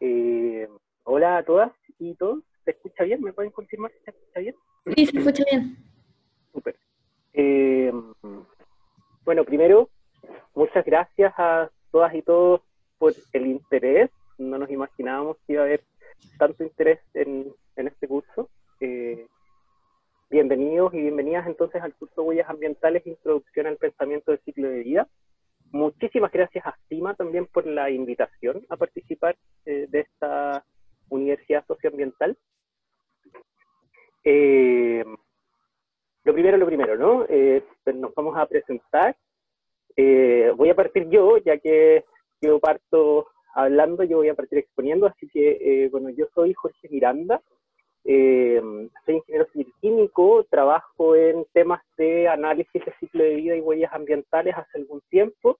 Eh, hola a todas y todos. ¿Se escucha bien? ¿Me pueden confirmar si se escucha bien? Sí, se escucha bien. Súper. Eh, bueno, primero, muchas gracias a todas y todos por el interés. No nos imaginábamos que iba a haber tanto interés en, este curso. Eh, bienvenidos y bienvenidas entonces al curso Huellas Ambientales, Introducción al Pensamiento del Ciclo de Vida. Muchísimas gracias a CIMA también por la invitación a participar eh, de esta Universidad Socioambiental. Eh, lo primero, lo primero, ¿no? Eh, pues nos vamos a presentar. voy a partir yo, ya que yo parto hablando, yo voy a partir exponiendo, así que, bueno, yo soy Jorge Miranda, soy ingeniero civil químico, trabajo en temas de análisis de ciclo de vida y huellas ambientales hace algún tiempo,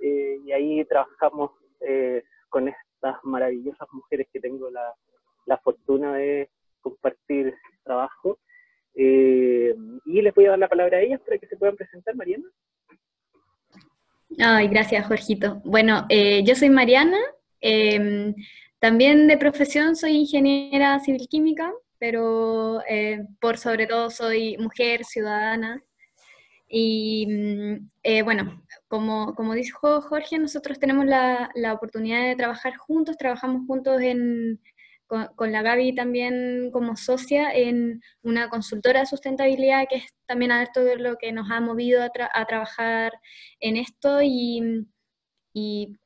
eh, y ahí trabajamos eh, con estas maravillosas mujeres que tengo la, la fortuna de compartir trabajo. Eh, y les voy a dar la palabra a ellas para que se puedan presentar, Mariana. Ay, gracias, Jorgito. Bueno, yo soy Mariana, em, también de profesión soy ingeniera civil química, pero por sobre todo soy mujer, ciudadana, y mm, eh, bueno, como, como, dijo Jorge, nosotros tenemos la, la, oportunidad de trabajar juntos, trabajamos juntos en, con, la Gaby también como socia en una consultora de sustentabilidad que es también alto de lo que nos ha movido a, trabajar en esto y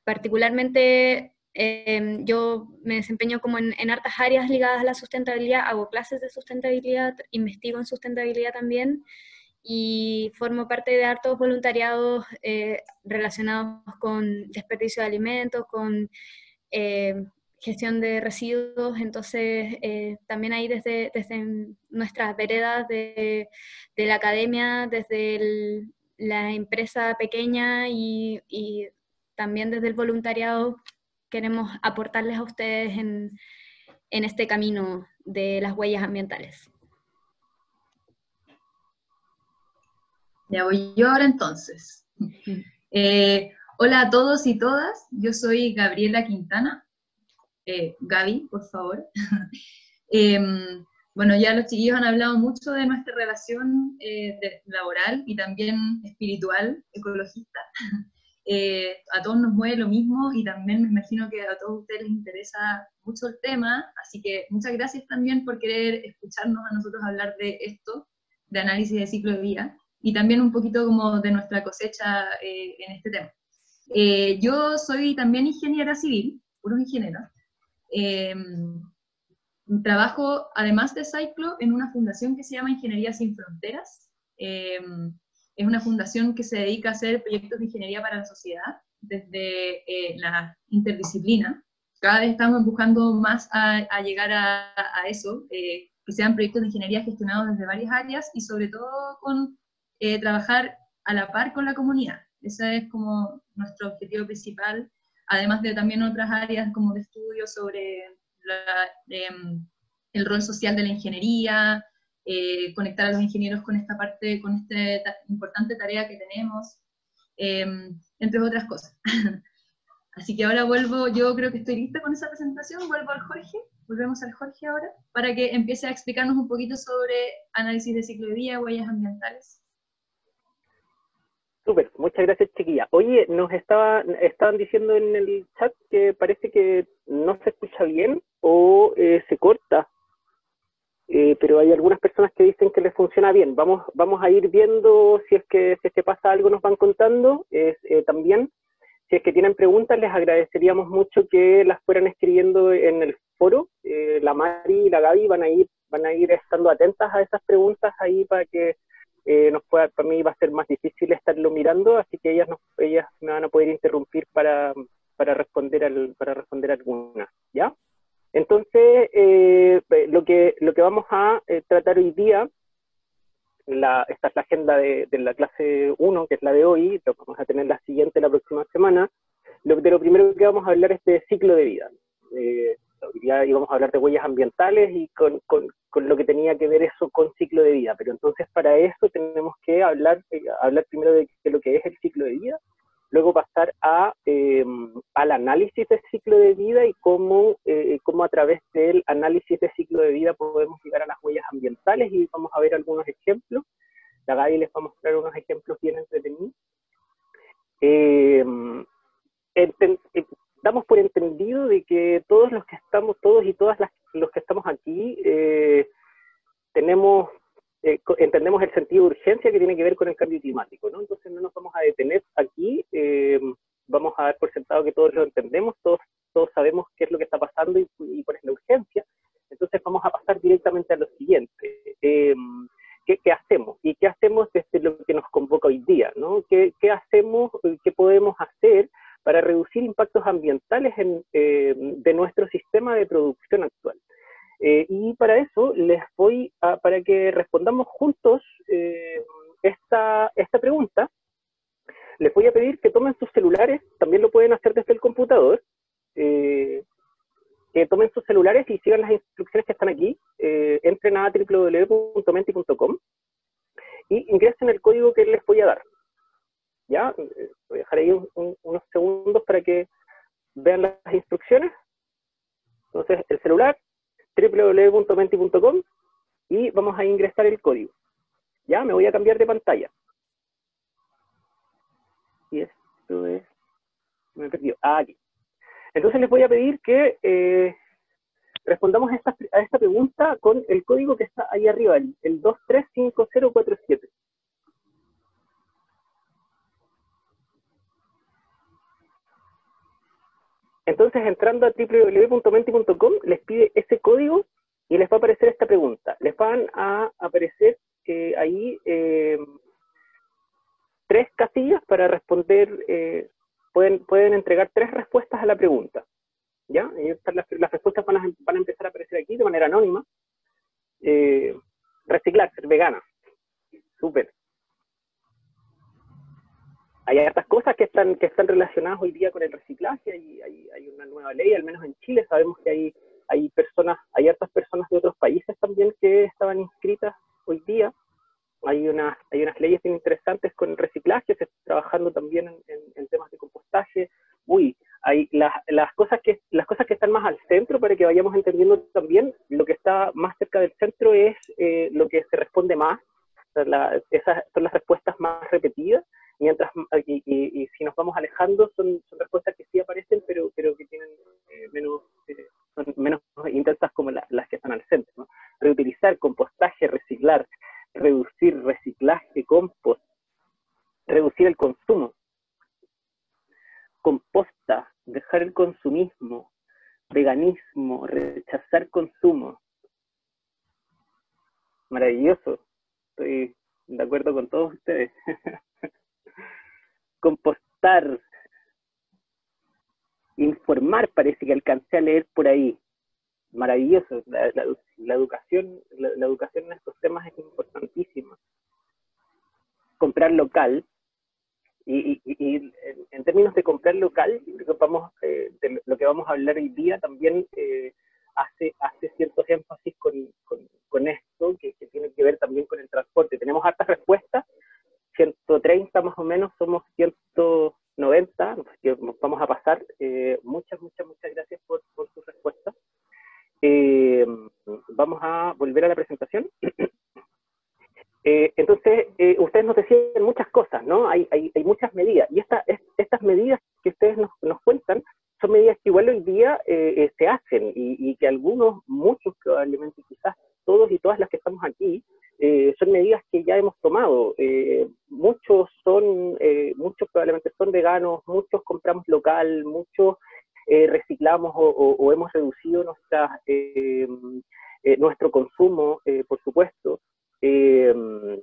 particularmente em, yo me desempeño como en, en, hartas áreas ligadas a la sustentabilidad, hago clases de sustentabilidad, investigo en sustentabilidad también y formo parte de hartos voluntariados eh, relacionados con desperdicio de alimentos, con eh, gestión de residuos, entonces eh, también ahí desde, desde nuestras veredas de, de la academia, desde la empresa pequeña y, y, también desde el voluntariado queremos aportarles a ustedes en, en este camino de las huellas ambientales. Ya voy yo ahora entonces. Eh, hola a todos y todas, yo soy Gabriela Quintana. Eh, Gaby, por favor. Em, bueno, ya los chiquillos han hablado mucho de nuestra relación eh, laboral y también espiritual, ecologista. a todos nos mueve lo mismo y también me imagino que a todos ustedes les interesa mucho el tema, así que muchas gracias también por querer escucharnos a nosotros hablar de esto, de análisis de ciclo de vida y también un poquito como de nuestra cosecha eh, en este tema. Eh, yo soy también ingeniera civil, puro ingeniero. Eh, trabajo, además de Cyclo, en una fundación que se llama Ingeniería Sin Fronteras. Es una fundación que se dedica a hacer proyectos de ingeniería para la sociedad desde la interdisciplina. Cada vez estamos buscando más a, llegar a, eso, que sean proyectos de ingeniería gestionados desde varias áreas y sobre todo con eh, trabajar a la par con la comunidad. Ese es como nuestro objetivo principal, además de también otras áreas como de estudio sobre em, el rol social de la ingeniería, eh, conectar a los ingenieros con esta parte, con esta importante tarea que tenemos, em, entre otras cosas. Así que ahora vuelvo, yo creo que estoy lista con esa presentación, vuelvo al Jorge, volvemos al Jorge ahora, para que empiece a explicarnos un poquito sobre análisis de ciclo de vida, huellas ambientales. Súper, muchas gracias chiquilla. Oye, nos estaba, estaban diciendo en el chat que parece que no se escucha bien o eh, se corta, eh, pero hay algunas personas que dicen que les funciona bien. Vamos, vamos a ir viendo si es que si es que pasa algo, nos van contando. Eh, también, si es que tienen preguntas, les agradeceríamos mucho que las fueran escribiendo en el foro. la Mari y la Gaby van a ir, van a ir estando atentas a esas preguntas ahí para que eh, nos pueda, para mí va a ser más difícil estarlo mirando, así que ellas, ellas me van a poder interrumpir para, para responder al, para responder algunas, ¿ya? Entonces, eh, lo, que, lo que vamos a eh, tratar hoy día, la, esta es la agenda de, de, la clase 1, que es la de hoy, lo vamos a tener la siguiente la próxima semana. Lo, de lo primero que vamos a hablar es de ciclo de vida. Eh, hoy día íbamos a hablar de huellas ambientales y con, con, con, lo que tenía que ver eso con ciclo de vida, pero entonces para eso tenemos que hablar, eh, hablar primero de, lo que es el ciclo de vida, luego pasar a, eh, al análisis del ciclo de vida y cómo, cómo a través del análisis de ciclo de vida podemos llegar a las huellas ambientales y vamos a ver algunos ejemplos. La Gaby les va a mostrar unos ejemplos bien entretenidos. Eh, damos por entendido de que todos los que estamos, todos y todas las, los que estamos aquí, eh, tenemos, eh, entendemos el sentido de urgencia que tiene que ver con el cambio climático, ¿no? Entonces no nos vamos a detener aquí, eh, vamos a dar por sentado que todos lo entendemos, todos, todos sabemos qué es lo que está pasando y, y cuál es la urgencia. Entonces vamos a pasar directamente a lo siguiente. ¿qué, ¿qué, hacemos? ¿Y qué hacemos desde lo que nos convoca hoy día? ¿no? ¿Qué, ¿Qué hacemos, qué podemos hacer para reducir impactos ambientales en, eh, de nuestro sistema de producción actual. Eh, y para eso les voy a, para que respondamos juntos eh, esta, esta pregunta, les voy a pedir que tomen sus celulares, también lo pueden hacer desde el computador, que tomen sus celulares y sigan las instrucciones que están aquí, entren a www.menti.com y ingresen el código que les voy a dar. ¿ya? Voy a dejar ahí unos segundos para que vean las instrucciones. Entonces, el celular, www.menti.com y vamos a ingresar el código. Ya, me voy a cambiar de pantalla. Y esto es... Me he perdido. Ah, aquí. Entonces les voy a pedir que eh, respondamos a esta, a esta, pregunta con el código que está ahí arriba, el, el 235047. Entonces, entrando a www.menti.com, les pide ese código y les va a aparecer esta pregunta. Les van a aparecer eh, ahí eh, tres casillas para responder, eh, pueden, pueden entregar tres respuestas a la pregunta. ¿Ya? Las, las, respuestas van a, van a, empezar a aparecer aquí de manera anónima. reciclar, ser vegana. Súper hay otras cosas que están, que están relacionadas hoy día con el reciclaje, hay, hay, una nueva ley, al menos en Chile sabemos que hay, hay personas, hay otras personas de otros países también que estaban inscritas hoy día. Hay unas, hay unas leyes bien interesantes con el reciclaje, se está trabajando también en, en, temas de compostaje. Uy, hay las, las, cosas que, las cosas que están más al centro para que vayamos entendiendo también, lo que está más cerca del centro es eh, lo que se responde más, esas son las respuestas más repetidas mientras y, si nos vamos alejando son, son, respuestas que sí aparecen pero pero que tienen eh, menos eh, son menos intensas como la, las que están al centro reutilizar compostaje reciclar reducir reciclaje compost reducir el consumo. Composta dejar el consumismo veganismo rechazar consumo. Maravilloso. Estoy de acuerdo con todos ustedes compostar, informar, parece que alcancé a leer por ahí. Maravilloso. La, educación, la, educación en estos temas es importantísima. Comprar local. Y, en términos de comprar local, vamos, eh, lo que vamos a hablar hoy día también eh, hace, hace ciertos énfasis con, con, esto, que, que, tiene que ver también con el transporte. Tenemos hartas respuestas, 130 más o menos, somos 190, vamos a pasar. Eh, muchas, muchas, muchas gracias por, por su respuesta. Eh, vamos a volver a la presentación. Eh, entonces, ustedes nos decían muchas cosas, ¿no? Hay, hay, hay muchas medidas, y esta, estas medidas que ustedes nos, nos, cuentan son medidas que igual hoy día se hacen y que algunos, muchos probablemente, quizás todos y todas las que estamos aquí, eh, son medidas que ya hemos tomado. Eh, muchos son, eh, muchos probablemente son veganos, muchos compramos local, muchos reciclamos o, hemos reducido nuestra, nuestro consumo, por supuesto. pero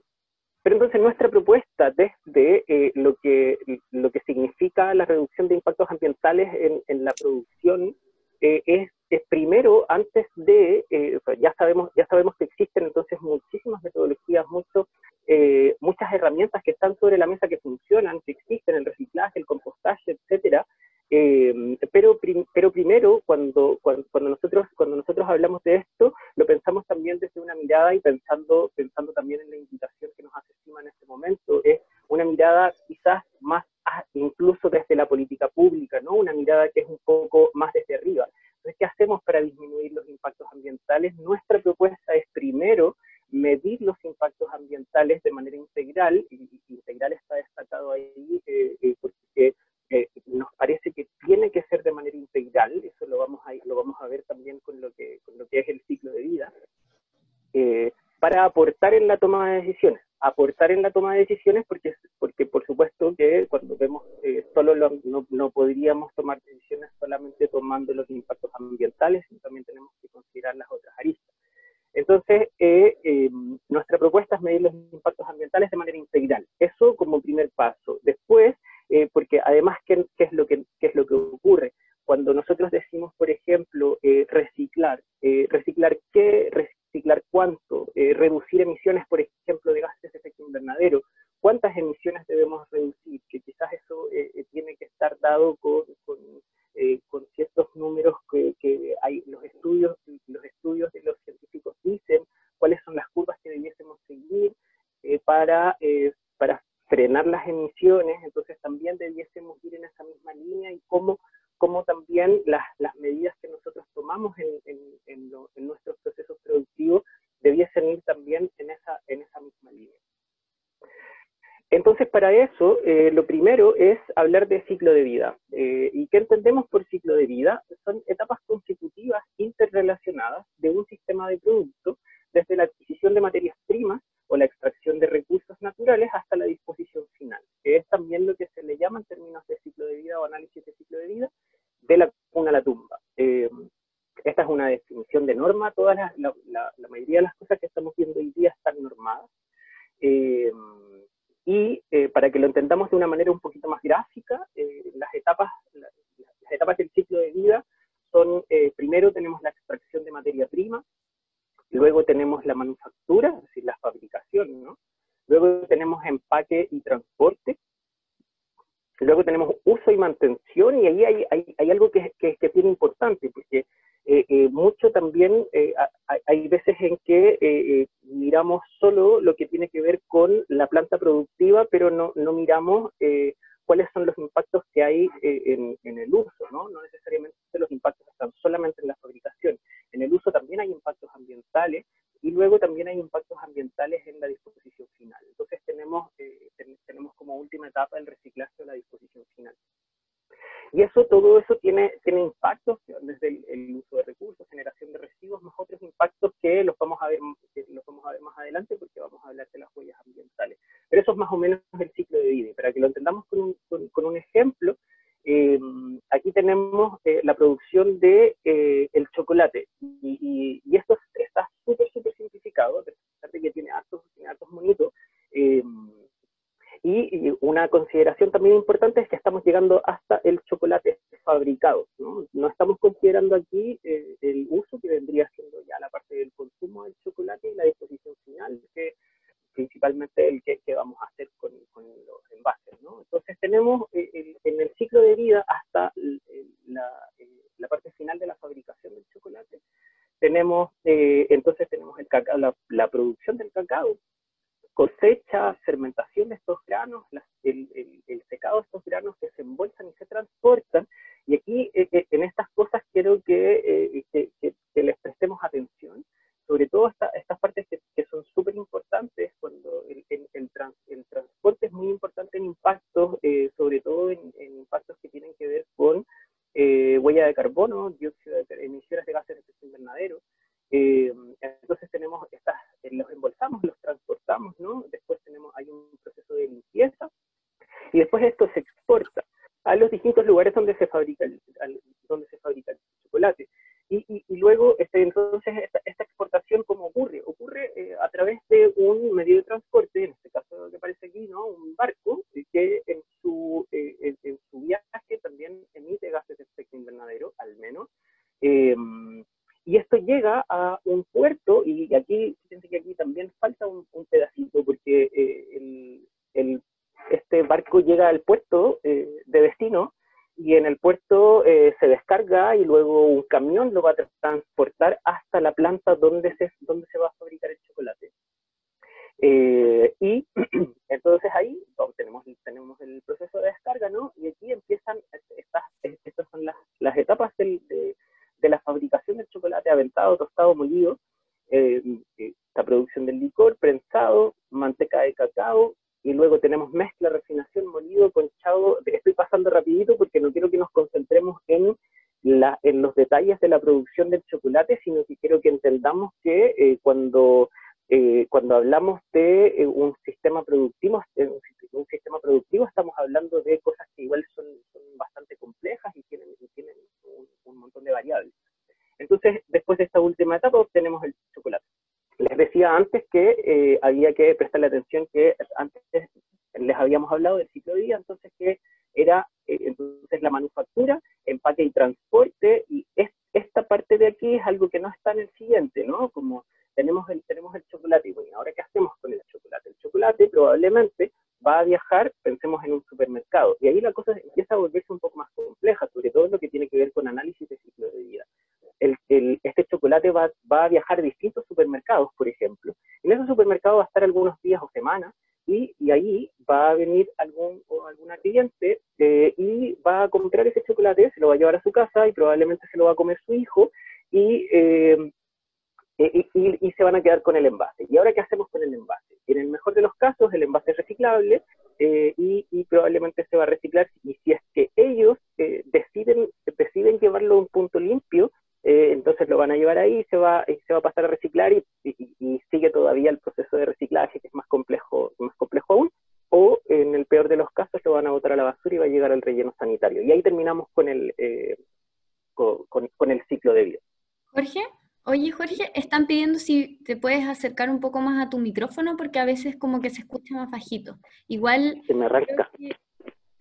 entonces nuestra propuesta desde lo, que, lo que significa la reducción de impactos ambientales en, en la producción es es primero, antes de, eh, ya, sabemos, ya sabemos que existen entonces muchísimas metodologías, mucho, eh, muchas herramientas que están sobre la mesa que funcionan, que existen, el reciclaje, el compostaje, etcétera, eh, pero, pero primero, cuando, cuando, nosotros, cuando nosotros hablamos de esto, lo pensamos también desde una mirada y pensando, pensando también en la invitación que nos hace en este momento, es una mirada quizás más incluso desde la política pública, ¿no? Una mirada que es un poco más desde arriba. Entonces, ¿Qué hacemos para disminuir los impactos ambientales? Nuestra propuesta es primero medir los impactos ambientales de manera integral, y, integral está destacado ahí eh, eh, porque eh, nos parece que tiene que ser de manera integral, eso lo vamos a, lo vamos a ver también con lo, que, con lo que es el ciclo de vida, para aportar en la toma de decisiones aportar en la toma de decisiones porque, porque por supuesto que cuando vemos eh, solo lo, no, no, podríamos tomar decisiones solamente tomando los impactos ambientales, sino también tenemos que considerar las otras aristas. Entonces, eh, eh, nuestra propuesta es medir los impactos ambientales de manera integral. Eso como primer paso. Después, eh, porque además, ¿qué, ¿qué, es lo que, qué es lo que ocurre? Cuando nosotros decimos, por ejemplo, eh, reciclar, eh, reciclar qué, reciclar cuánto, eh, reducir emisiones, por ejemplo, de gases de efecto invernadero, cuántas emisiones debemos reducir, que quizás eso eh, eh, tiene que estar dado con, con, eh, con ciertos números que, que, hay los estudios, los estudios de los científicos dicen cuáles son las curvas que debiésemos seguir eh, para, eh, para frenar las emisiones, entonces también debiésemos ir en esa misma línea y cómo, cómo también las para eso, eh, lo primero es hablar de ciclo de vida. Eh, ¿Y qué entendemos por ciclo de vida? Son pessoas llegar al relleno sanitario. Y ahí terminamos con el, eh, con, el ciclo de vida. Jorge, oye Jorge, están pidiendo si te puedes acercar un poco más a tu micrófono porque a veces como que se escucha más bajito. Igual... Se me arranca.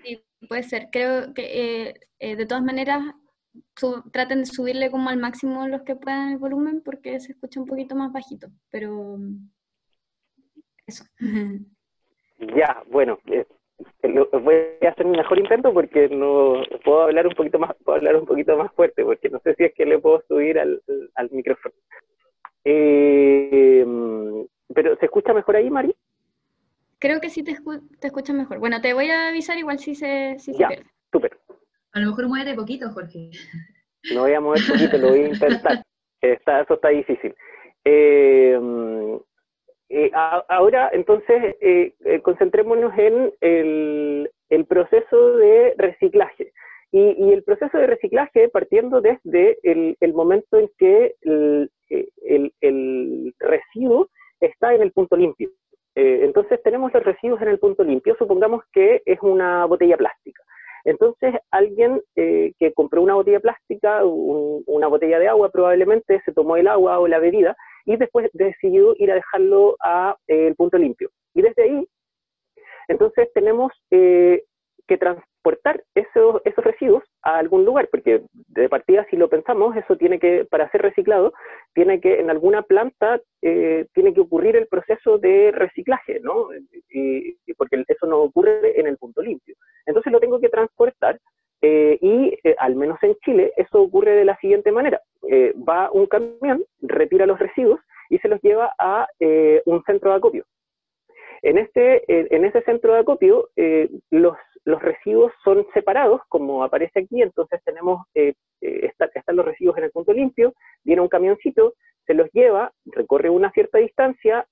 sí, puede ser. Creo que eh, de todas maneras traten de subirle como al máximo los que puedan el volumen porque se escucha un poquito más bajito, pero eso. Ya, bueno, eh, voy a hacer mi mejor intento porque no puedo hablar un poquito más, puedo hablar un poquito más fuerte porque no sé si es que le puedo subir al, al micrófono. Eh, pero ¿se escucha mejor ahí, Mari? Creo que sí te, te escucha mejor. Bueno, te voy a avisar igual si se, si ya, Súper. A lo mejor mueve poquito, Jorge. No voy a mover poquito, lo voy a intentar. Está, eso está difícil. Eh, eh, ahora, entonces, eh, concentrémonos en el, proceso de reciclaje. Y, el proceso de reciclaje partiendo desde el, momento en que el, el, residuo está en el punto limpio. entonces tenemos los residuos en el punto limpio, supongamos que es una botella plástica. Entonces, alguien eh, que compró una botella plástica, una botella de agua probablemente, se tomó el agua o la bebida y después decidió ir a dejarlo al eh, punto limpio. Y desde ahí, entonces tenemos eh, que transportar esos, esos residuos a algún lugar, porque de partida si lo pensamos, eso tiene que, para ser reciclado, tiene que en alguna planta, tiene que ocurrir el proceso de reciclaje, ¿no? porque eso no ocurre en el punto limpio. Entonces lo tengo que transportar eh, y eh, al menos en Chile eso ocurre de la siguiente manera. Eh, va un camión, retira los residuos y se los lleva a un centro de acopio. En, este, en ese centro de acopio los, los residuos son separados, como aparece aquí, entonces tenemos, están los residuos en el punto limpio, viene un camioncito, se los lleva, recorre una cierta distancia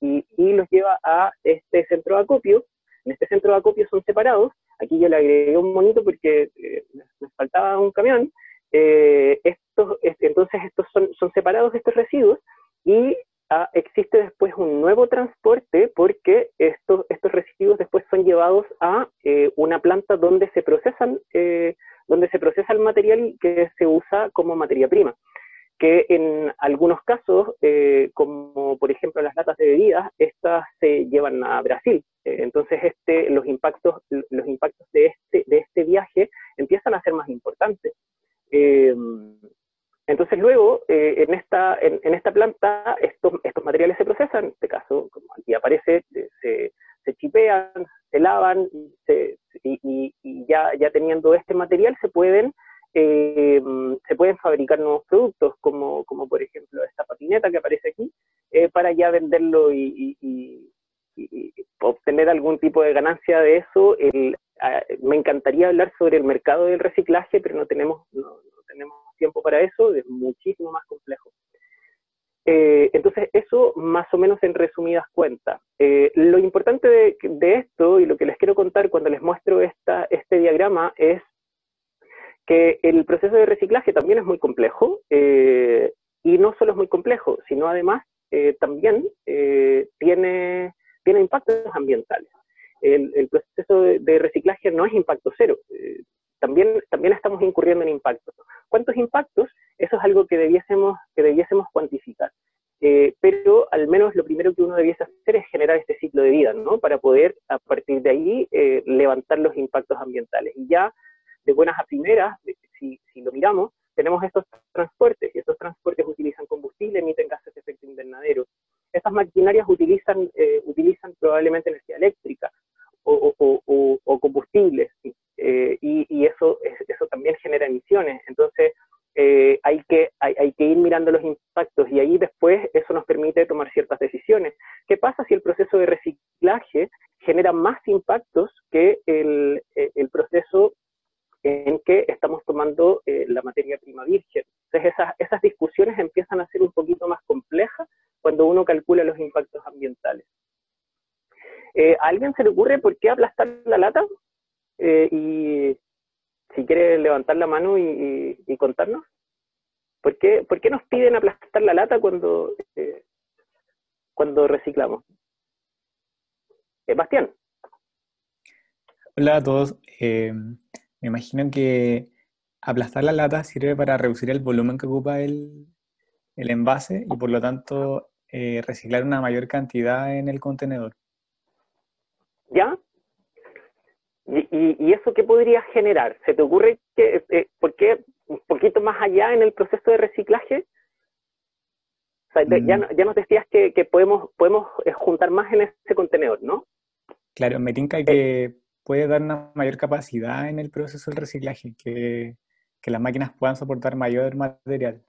y, y los lleva a este centro de acopio, en este centro de acopio son separados. Aquí yo le agregué un monito porque eh, me faltaba un camión. Eh, estos, entonces estos son, son separados estos residuos y ah, existe después un nuevo transporte porque estos, estos residuos después son llevados a eh, una planta donde se procesan donde se procesa el material que se usa como materia prima que en algunos casos, eh, como por ejemplo las latas de bebidas, estas se llevan a Brasil. Eh, entonces este, los impactos, los impactos de, este, de este viaje empiezan a ser más importantes. Eh, entonces luego, en, esta, en, esta planta, estos, materiales se procesan, en este caso, como aquí aparece, se, chipean, se lavan, y, ya, teniendo este material se pueden eh, se pueden fabricar nuevos productos, como, como por ejemplo esta patineta que aparece aquí, eh, para ya venderlo y, obtener algún tipo de ganancia de eso. me encantaría hablar sobre el mercado del reciclaje, pero no tenemos, no, tenemos tiempo para eso, es muchísimo más complejo. Eh, entonces, eso más o menos en resumidas cuentas. Eh, lo importante de, esto y lo que les quiero contar cuando les muestro esta, este diagrama es que el proceso de reciclaje también es muy complejo eh, y no solo es muy complejo, sino además también tiene, tiene impactos ambientales. El, proceso de, reciclaje no es impacto cero, también, también estamos incurriendo en impactos. ¿Cuántos impactos? Eso es algo que debiésemos, que debiésemos cuantificar. Eh, pero al menos lo primero que uno debiese hacer es generar este ciclo de vida, ¿no? Para poder a partir de ahí eh, levantar los impactos ambientales. Y ya de buenas a primeras, si, si, lo miramos, tenemos estos transportes y estos transportes utilizan combustible, emiten gases de efecto invernadero. Estas maquinarias utilizan, eh, utilizan probablemente energía eléctrica o, o, combustibles y, y, eso, eso también genera emisiones. Entonces, eh, hay, que, hay, que ir mirando los impactos y ahí después eso nos permite tomar ciertas decisiones. ¿Qué pasa si el proceso de reciclaje genera más impactos que el, eh, proceso en que estamos tomando eh, la materia prima virgen? Entonces esas, esas discusiones empiezan a ser un poquito más complejas cuando uno calcula los impactos ambientales. ¿A alguien se le ocurre por qué aplastar la lata? y si quiere levantar la mano y, contarnos. ¿Por qué, ¿Por qué, nos piden aplastar la lata cuando, eh, cuando reciclamos? Eh, Bastián. Hola a todos. Eh, me imagino que aplastar la lata sirve para reducir el volumen que ocupa el, el envase y por lo tanto reciclar una mayor cantidad en el contenedor. ¿Ya? ¿Y, eso qué podría generar? ¿Se te ocurre que, eh, por qué un poquito más allá en el proceso de reciclaje? ya, mm. ya, nos decías que, podemos, podemos eh, juntar más en ese contenedor, ¿no? Claro, me tinca que puede dar una mayor capacidad en el proceso del reciclaje, que, que las máquinas puedan soportar mayor material.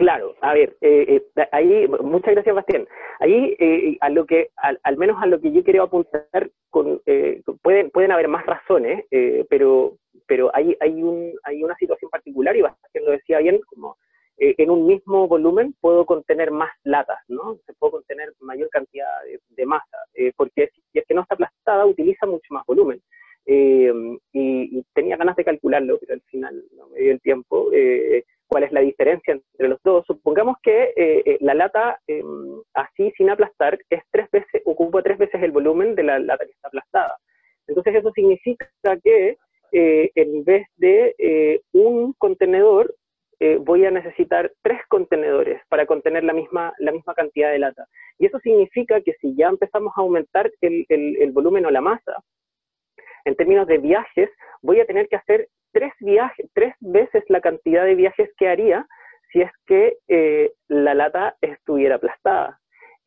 Claro, a ver, eh, eh, ahí, muchas gracias Bastián. Ahí, eh, a lo que, al, menos a lo que yo quiero apuntar, con, pueden, pueden haber más razones, pero, pero hay, hay, un, hay una situación particular, y Bastián lo decía bien, como en un mismo volumen puedo contener más latas, ¿no? Se puedo contener mayor cantidad de, masa, porque si es que no está aplastada, utiliza mucho más volumen. Y, y, tenía ganas de calcularlo, pero al final no me dio el tiempo cuál es la diferencia entre los dos. Supongamos que eh, eh, la lata em, así sin aplastar es tres veces, ocupa tres veces el volumen de la lata que está aplastada. Entonces eso significa que eh, en vez de un contenedor voy a necesitar tres contenedores para contener la misma, la misma cantidad de lata. Y eso significa que si ya empezamos a aumentar el, el volumen o la masa, en términos de viajes, voy a tener que hacer tres, viajes, tres veces la cantidad de viajes que haría si es que eh, la lata estuviera aplastada.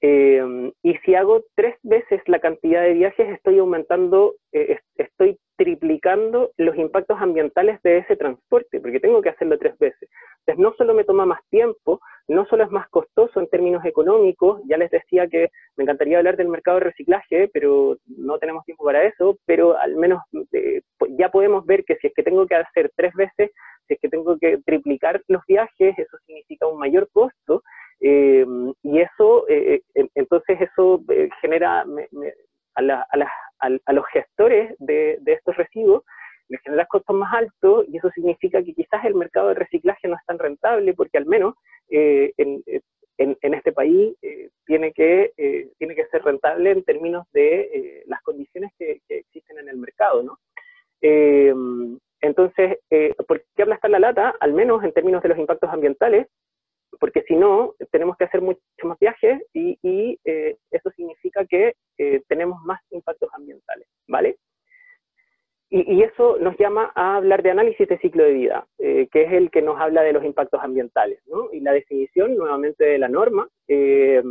Eh, y si hago tres veces la cantidad de viajes, estoy aumentando, eh, estoy triplicando los impactos ambientales de ese transporte, porque tengo que hacerlo tres veces. Entonces, no solo me toma más tiempo, no solo es más costoso en términos económicos, ya les decía que me encantaría hablar del mercado de reciclaje, pero no tenemos tiempo para eso, pero al menos pues, ya podemos ver que si es que tengo que hacer tres veces, si es que tengo que triplicar los viajes, eso significa un mayor costo, eh, y eso, eh, eh, entonces eso genera a, los gestores de, estos residuos, les genera costos más altos y eso significa que quizás el mercado de reciclaje no es tan rentable porque al menos en, este país tiene, que, tiene que ser rentable en términos de las condiciones que, existen en el mercado, ¿no? entonces, ¿por qué aplastar la lata? Al menos en términos de los impactos ambientales, porque si no, tenemos que hacer mucho más viajes y, eh, eso significa que eh, tenemos más impactos ambientales, ¿vale? Y, eso nos llama a hablar de análisis de ciclo de vida, eh, que es el que nos habla de los impactos ambientales, ¿no? Y la definición, nuevamente, de la norma es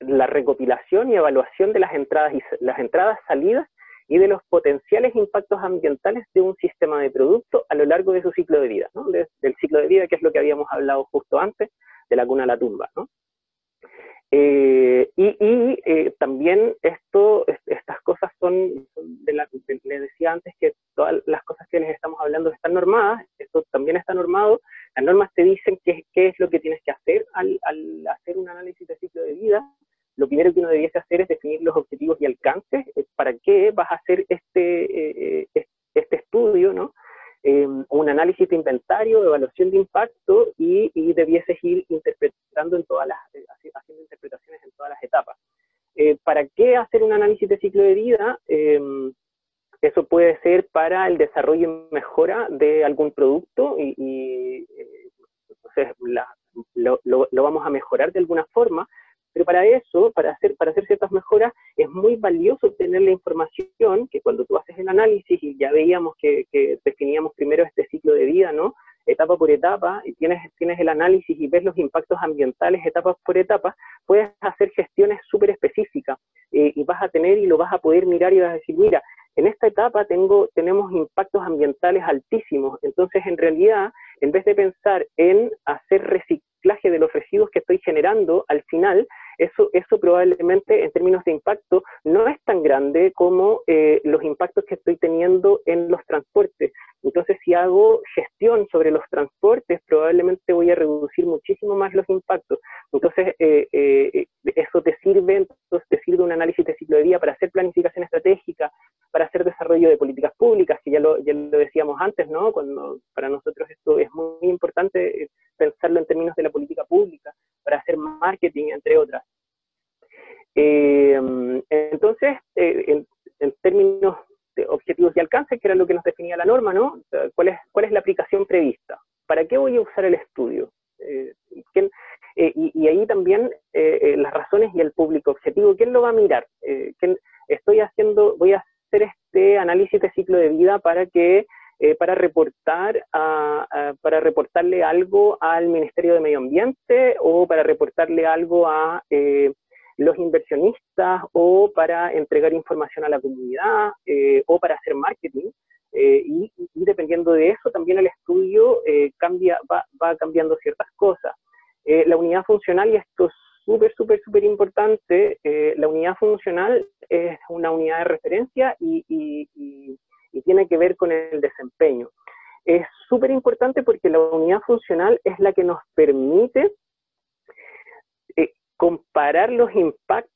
la recopilación y evaluación de las entradas y las entradas, salidas y de los potenciales impactos ambientales de un sistema de producto a lo largo de su ciclo de vida, ¿no? del ciclo de vida, que es lo que habíamos hablado justo antes, de la cuna a la tumba. ¿no? Eh, y, eh, también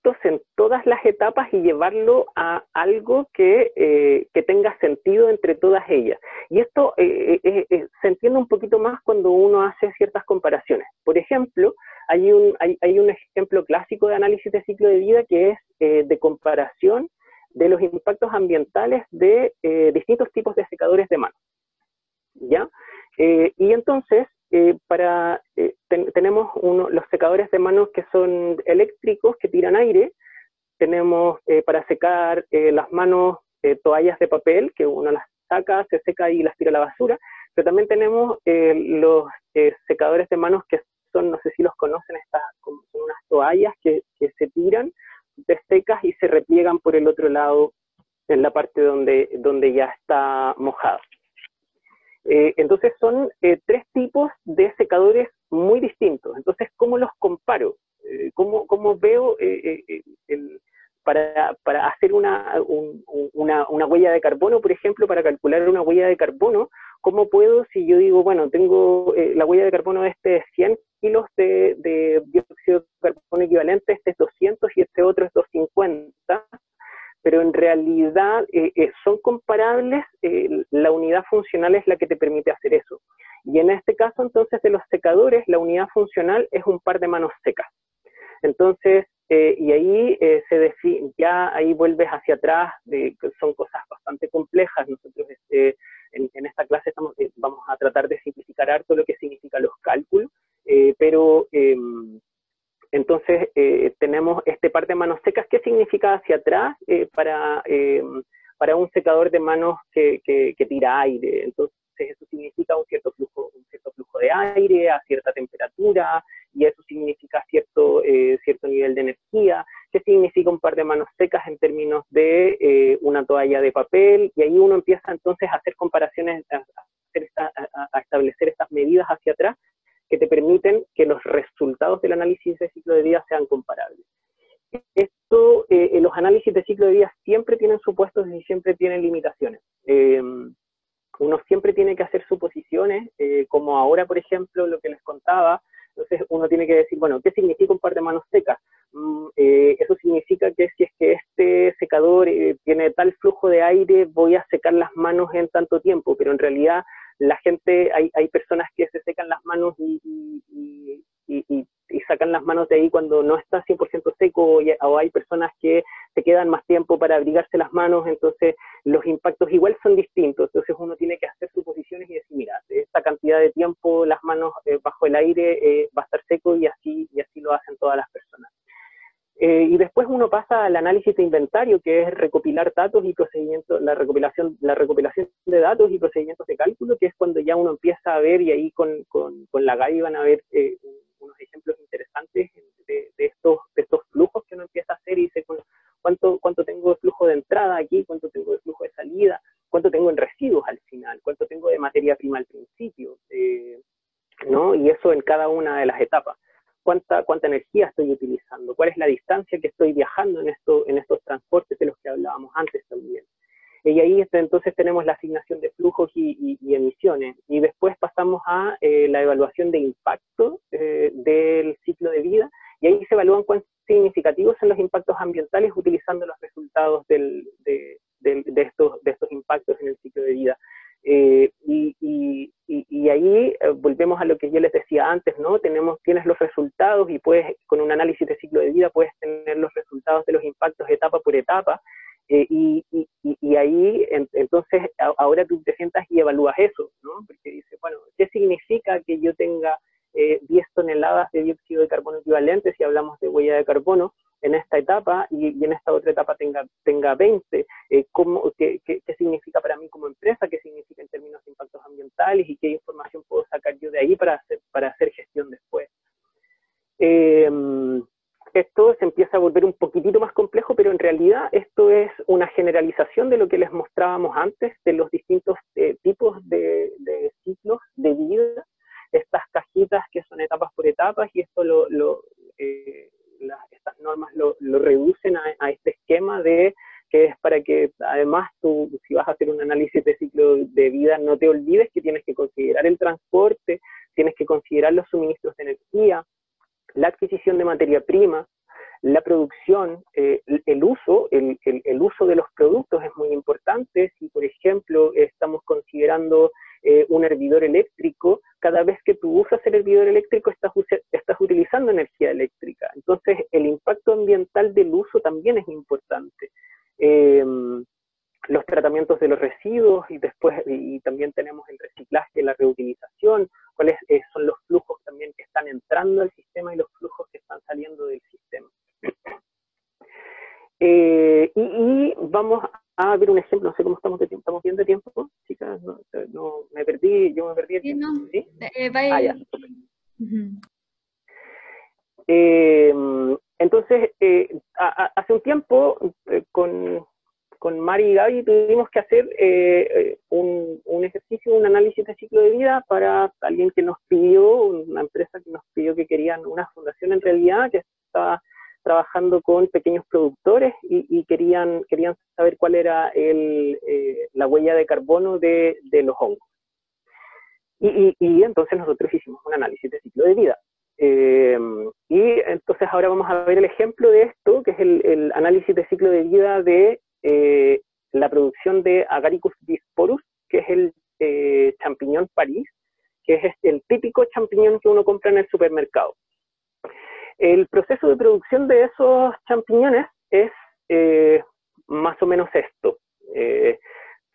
impactos en todas las etapas y llevarlo a algo que, eh, que tenga sentido entre todas ellas. Y esto eh, se entiende un poquito más cuando uno hace ciertas comparaciones. Por ejemplo, hay un, hay, hay un ejemplo clásico de análisis de ciclo de vida que es de comparación de los impactos ambientales de eh, distintos tipos de secadores de mano. ¿Ya? Eh, y entonces, eh, para, tenemos uno, los secadores de manos que son eléctricos, que tiran aire, tenemos para secar las manos toallas de papel, que uno las saca, se seca y las tira a la basura, pero también tenemos los secadores de manos que son, no sé si los conocen, estas, son unas toallas que, se tiran te secas y se repliegan por el otro lado en la parte donde, donde ya está mojado. Eh, entonces son eh, tres tipos de secadores muy distintos. Entonces, ¿cómo los comparo? Eh, ¿cómo, ¿cómo, veo el, para, para, hacer una, una, una, huella de carbono, por ejemplo, para calcular una huella de carbono, ¿cómo puedo, si yo digo, bueno, tengo la huella de carbono de este 100 kilos de, dióxido de carbono equivalente, este es 200 y este otro es 250, pero en realidad eh, eh, son comparables, eh, la unidad funcional es la que te permite hacer eso. Y en este caso, entonces, de los secadores, la unidad funcional es un par de manos secas. Entonces, y ahí se define, ya ahí vuelves hacia atrás, son cosas bastante complejas. Nosotros este, en, esta clase estamos, vamos a tratar de simplificar harto lo que significa los cálculos, eh, pero em, entonces eh, tenemos este par de manos secas. ¿Qué significa hacia atrás eh, para, em, para un secador de manos que, que, tira aire? Entonces eso significa un cierto flujo, un cierto flujo de aire a cierta temperatura y eso significa cierto, cierto nivel de energía. ¿Qué significa un par de manos secas en términos de una toalla de papel? Y ahí uno empieza entonces a hacer comparaciones, a establecer estas medidas hacia atrás que te permiten que los resultados del análisis de ciclo de vida sean comparables. Esto, eh, los análisis de ciclo de vida siempre tienen supuestos y siempre tienen limitaciones. Em, uno siempre tiene que hacer suposiciones, eh, como ahora, por ejemplo, lo que les contaba, entonces uno tiene que decir, bueno, ¿qué significa un par de manos secas? Mm, eh, eso significa que si es que este secador eh, tiene tal flujo de aire, voy a secar las manos en tanto tiempo, pero en realidad la gente, hay, hay personas que se secan las manos y, y, y, sacan las manos de ahí cuando no está 100% seco, o hay personas que se quedan más tiempo para abrigarse las manos, entonces los impactos igual son distintos, entonces uno tiene que hacer suposiciones y decir, mira, esta cantidad de tiempo las manos eh, bajo el aire eh, va a estar seco y así, y así lo hacen todas las. Eh, y después uno pasa al análisis de inventario, que es recopilar datos y procedimientos, la recopilación, la recopilación de datos y procedimientos de cálculo, que es cuando ya uno empieza a ver, y ahí con, con, con la GAI van a ver eh, unos ejemplos interesantes de, estos, de estos flujos que uno empieza a hacer y dice cuánto, cuánto tengo de flujo de entrada aquí, cuánto tengo de flujo de salida, cuánto tengo en residuos al final, cuánto tengo de materia prima al principio, eh, ¿no? Y eso en cada una de las etapas cuánta, cuánta energía estoy utilizando, cuál es la distancia que estoy viajando en, esto, en estos transportes de los que hablábamos antes también. Y ahí este, entonces tenemos la asignación de flujos y, emisiones. Y después pasamos a eh, la evaluación de impacto eh, del ciclo de vida. Y ahí se evalúan cuán significativos son los impactos ambientales utilizando los resultados del, de, de, estos, de estos impactos en el ciclo de vida. Eh, y, y, y, ahí eh, volvemos a lo que yo les decía antes, ¿no? Tenemos, tienes los resultados y puedes, con un análisis de ciclo de vida, puedes tener los resultados de los impactos etapa por etapa. Eh, y, y, ahí, entonces, ahora tú te sientas y evalúas eso, ¿no? Porque dices, bueno, ¿qué significa que yo tenga 10 toneladas de dióxido de carbono equivalente si hablamos de huella de carbono? en esta etapa y, en esta otra etapa tenga, tenga 20, eh, cómo, qué, qué, significa para mí como empresa, qué significa en términos de y qué información puedo sacar yo de ahí para hacer, para hacer gestión después. Em, esto se empieza a volver un poquitito más complejo, pero en realidad esto es una generalización de lo que les mostrábamos antes, de los distintos eh, tipos de, ciclos de vida, estas cajitas que son etapas por etapas, y esto lo, lo eh, estas normas lo, reducen a, este esquema de que es para que además tú, si vas a hacer un análisis de ciclo de vida, no te olvides que tienes que considerar el transporte, tienes que considerar los suministros de energía, la adquisición de materia prima, la producción, eh, el uso, el, uso de los productos es muy importante. Si, por ejemplo, estamos considerando eh, un hervidor eléctrico, cada vez que tú usas el hervidor eléctrico estás, estás utilizando energía eléctrica. Entonces, el impacto ambiental del uso también es importante. Em, los tratamientos de los residuos y después y también tenemos el reciclaje, la reutilización, cuáles eh, son los flujos también que están entrando al sistema y los flujos que están saliendo del sistema. Eh, y, vamos a ver un ejemplo, no sé cómo estamos de tiempo, ¿estamos bien de tiempo, chicas? No, me perdí, yo me perdí el tiempo. ¿sí? Eh, ah, eh, entonces, hace un tiempo con, con Mari y Gaby tuvimos que hacer un, un, ejercicio, un análisis de ciclo de vida para alguien que nos pidió, una empresa que nos pidió que querían una fundación en realidad que estaba trabajando con pequeños productores y, querían, querían saber cuál era el, eh, la huella de carbono de, los hongos. Y, entonces nosotros hicimos un análisis de ciclo de vida. Eh, y entonces ahora vamos a ver el ejemplo de esto, que es el, análisis de ciclo de vida de eh, la producción de Agaricus bisporus, que es el champiñón París, que es el típico champiñón que uno compra en el supermercado. El proceso de producción de esos champiñones es eh, más o menos esto. Eh,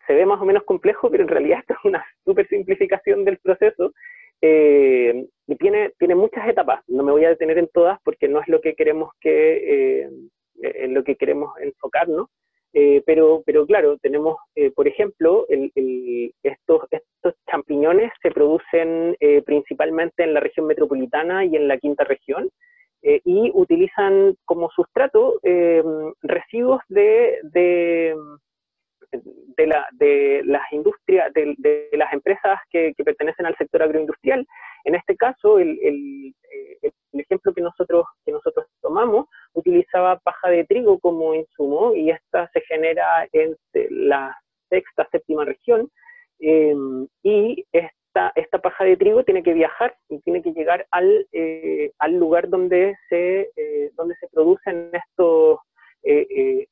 se ve más o menos complejo, pero en realidad esto es una super simplificación del proceso eh, y tiene, tiene muchas etapas. No me voy a detener en todas porque no es lo que queremos que en lo que queremos enfocarnos. pero, pero claro, tenemos, por ejemplo, estos, estos champiñones se producen principalmente en la región metropolitana y en la quinta región. Eh, y utilizan como sustrato eh, residuos de, la, de las industrias, de, las empresas que, pertenecen al sector agroindustrial. En este caso, el, el, eh, el, ejemplo que nosotros, que nosotros tomamos utilizaba paja de trigo como insumo y esta se genera en la sexta, séptima región em, y esta, esta paja de trigo tiene que viajar y tiene que llegar al, eh, al lugar donde se, eh, donde se producen estos,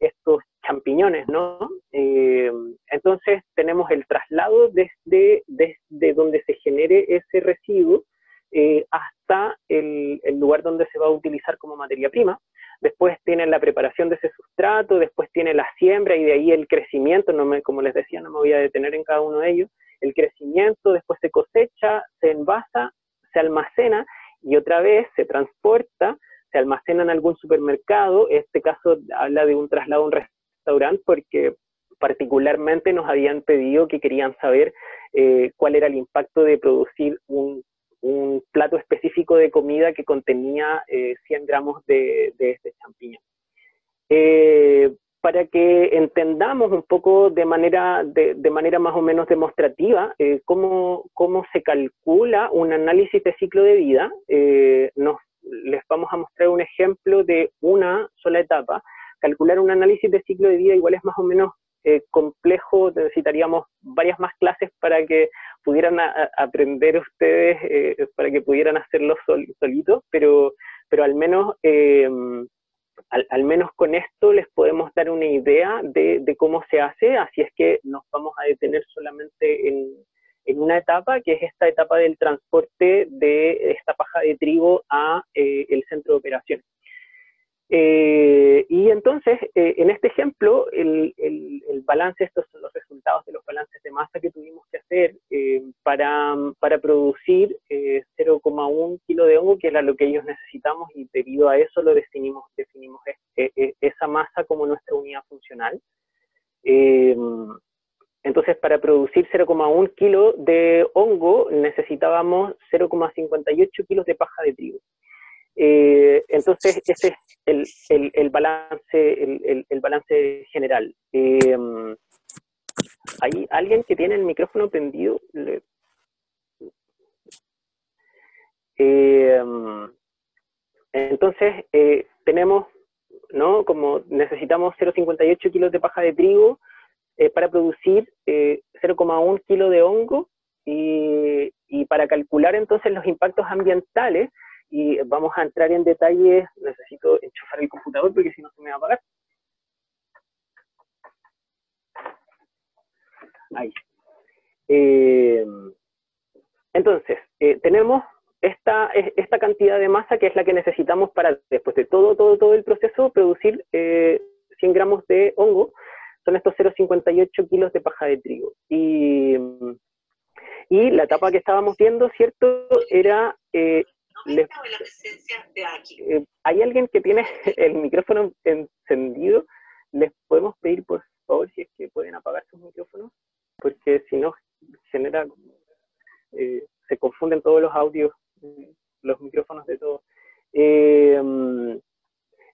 estos champiñones, ¿no? Em, entonces tenemos el traslado desde, desde donde se genere ese residuo hasta el, lugar donde se va a utilizar como materia prima después tiene la preparación de ese sustrato, después tiene la siembra y de ahí el crecimiento, como les decía, no me voy a detener en cada uno de ellos, el crecimiento, después se cosecha, se envasa, se almacena y otra vez se transporta, se almacena en algún supermercado, este caso habla de un traslado a un restaurante porque particularmente nos habían pedido que querían saber eh, cuál era el impacto de producir un plato específico de comida que contenía 100 eh, gramos de, este champiñón. Eh, para que entendamos un poco de manera, de, manera más o menos demostrativa eh, cómo, cómo, se calcula un análisis de ciclo de vida, nos, les vamos a mostrar un ejemplo de una sola etapa. Calcular un análisis de ciclo de vida igual es más o menos complejo, necesitaríamos varias más clases para que pudieran aprender ustedes, eh, para que pudieran hacerlo solitos, pero, pero al menos... Eh, al, menos con esto les podemos dar una idea de, cómo se hace, así es que nos vamos a detener solamente en, una etapa, que es esta etapa del transporte de esta paja de trigo a eh, el centro de operaciones. Eh, y entonces, eh, en este ejemplo, el, balance, estos son los resultados de los balances de masa que tuvimos que hacer eh, para, para, producir 0,1 kilo de hongo, que era lo que ellos necesitamos, y debido a eso lo definimos, definimos esa masa como nuestra unidad funcional. Entonces, para producir 0,1 kilo de hongo necesitábamos 0,58 kilos de paja de trigo. Eh, entonces, ese es el, balance, el, balance general. Eh, ¿Hay alguien que tiene el micrófono prendido? Eh, entonces, tenemos, ¿no? Como necesitamos 0,58 kilos de paja de trigo para producir 0,1 kilo de hongo y, para calcular entonces los impactos ambientales, y vamos a entrar en detalles. Necesito enchufar el computador porque si no se me va a apagar. Ahí. Eh, entonces, eh, tenemos esta, esta cantidad de masa que es la que necesitamos para, después de todo, todo, todo el proceso, producir 100 eh, gramos de hongo. Son estos 0,58 kilos de paja de trigo. Y, y la etapa que estábamos viendo, ¿cierto? Era les, eh, ¿Hay alguien que tiene el micrófono encendido? ¿Les podemos pedir, por favor, si es que pueden apagar sus micrófonos? Porque si no, genera, eh, se confunden todos los audios, eh, los micrófonos de todos.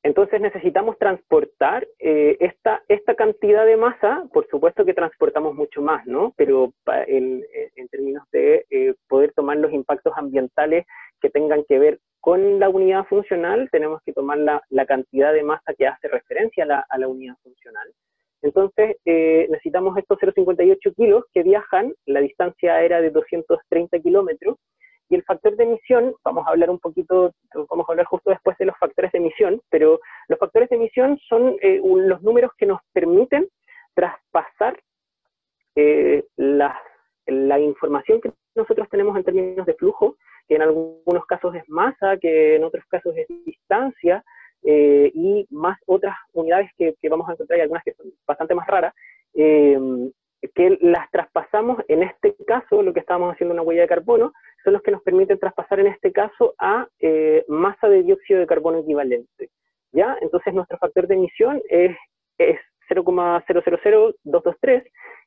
Entonces necesitamos transportar esta, esta cantidad de masa, por supuesto que transportamos mucho más, ¿no? Pero en, términos de poder tomar los impactos ambientales que tengan que ver con la unidad funcional, tenemos que tomar la, cantidad de masa que hace referencia a la, unidad funcional. Entonces, eh, necesitamos estos 0,58 kilos que viajan, la distancia era de 230 kilómetros, y el factor de emisión, vamos a hablar un poquito, vamos a hablar justo después de los factores de emisión, pero los factores de emisión son eh, los números que nos permiten traspasar eh, la, información que nosotros tenemos en términos de flujo que en algunos casos es masa, que en otros casos es distancia, eh, y más otras unidades que, vamos a encontrar, y algunas que son bastante más raras, que las traspasamos, en este caso, lo que estábamos haciendo una huella de carbono, son los que nos permiten traspasar en este caso a eh, masa de dióxido de carbono equivalente. ¿ya? Entonces nuestro factor de emisión es, es 0,000223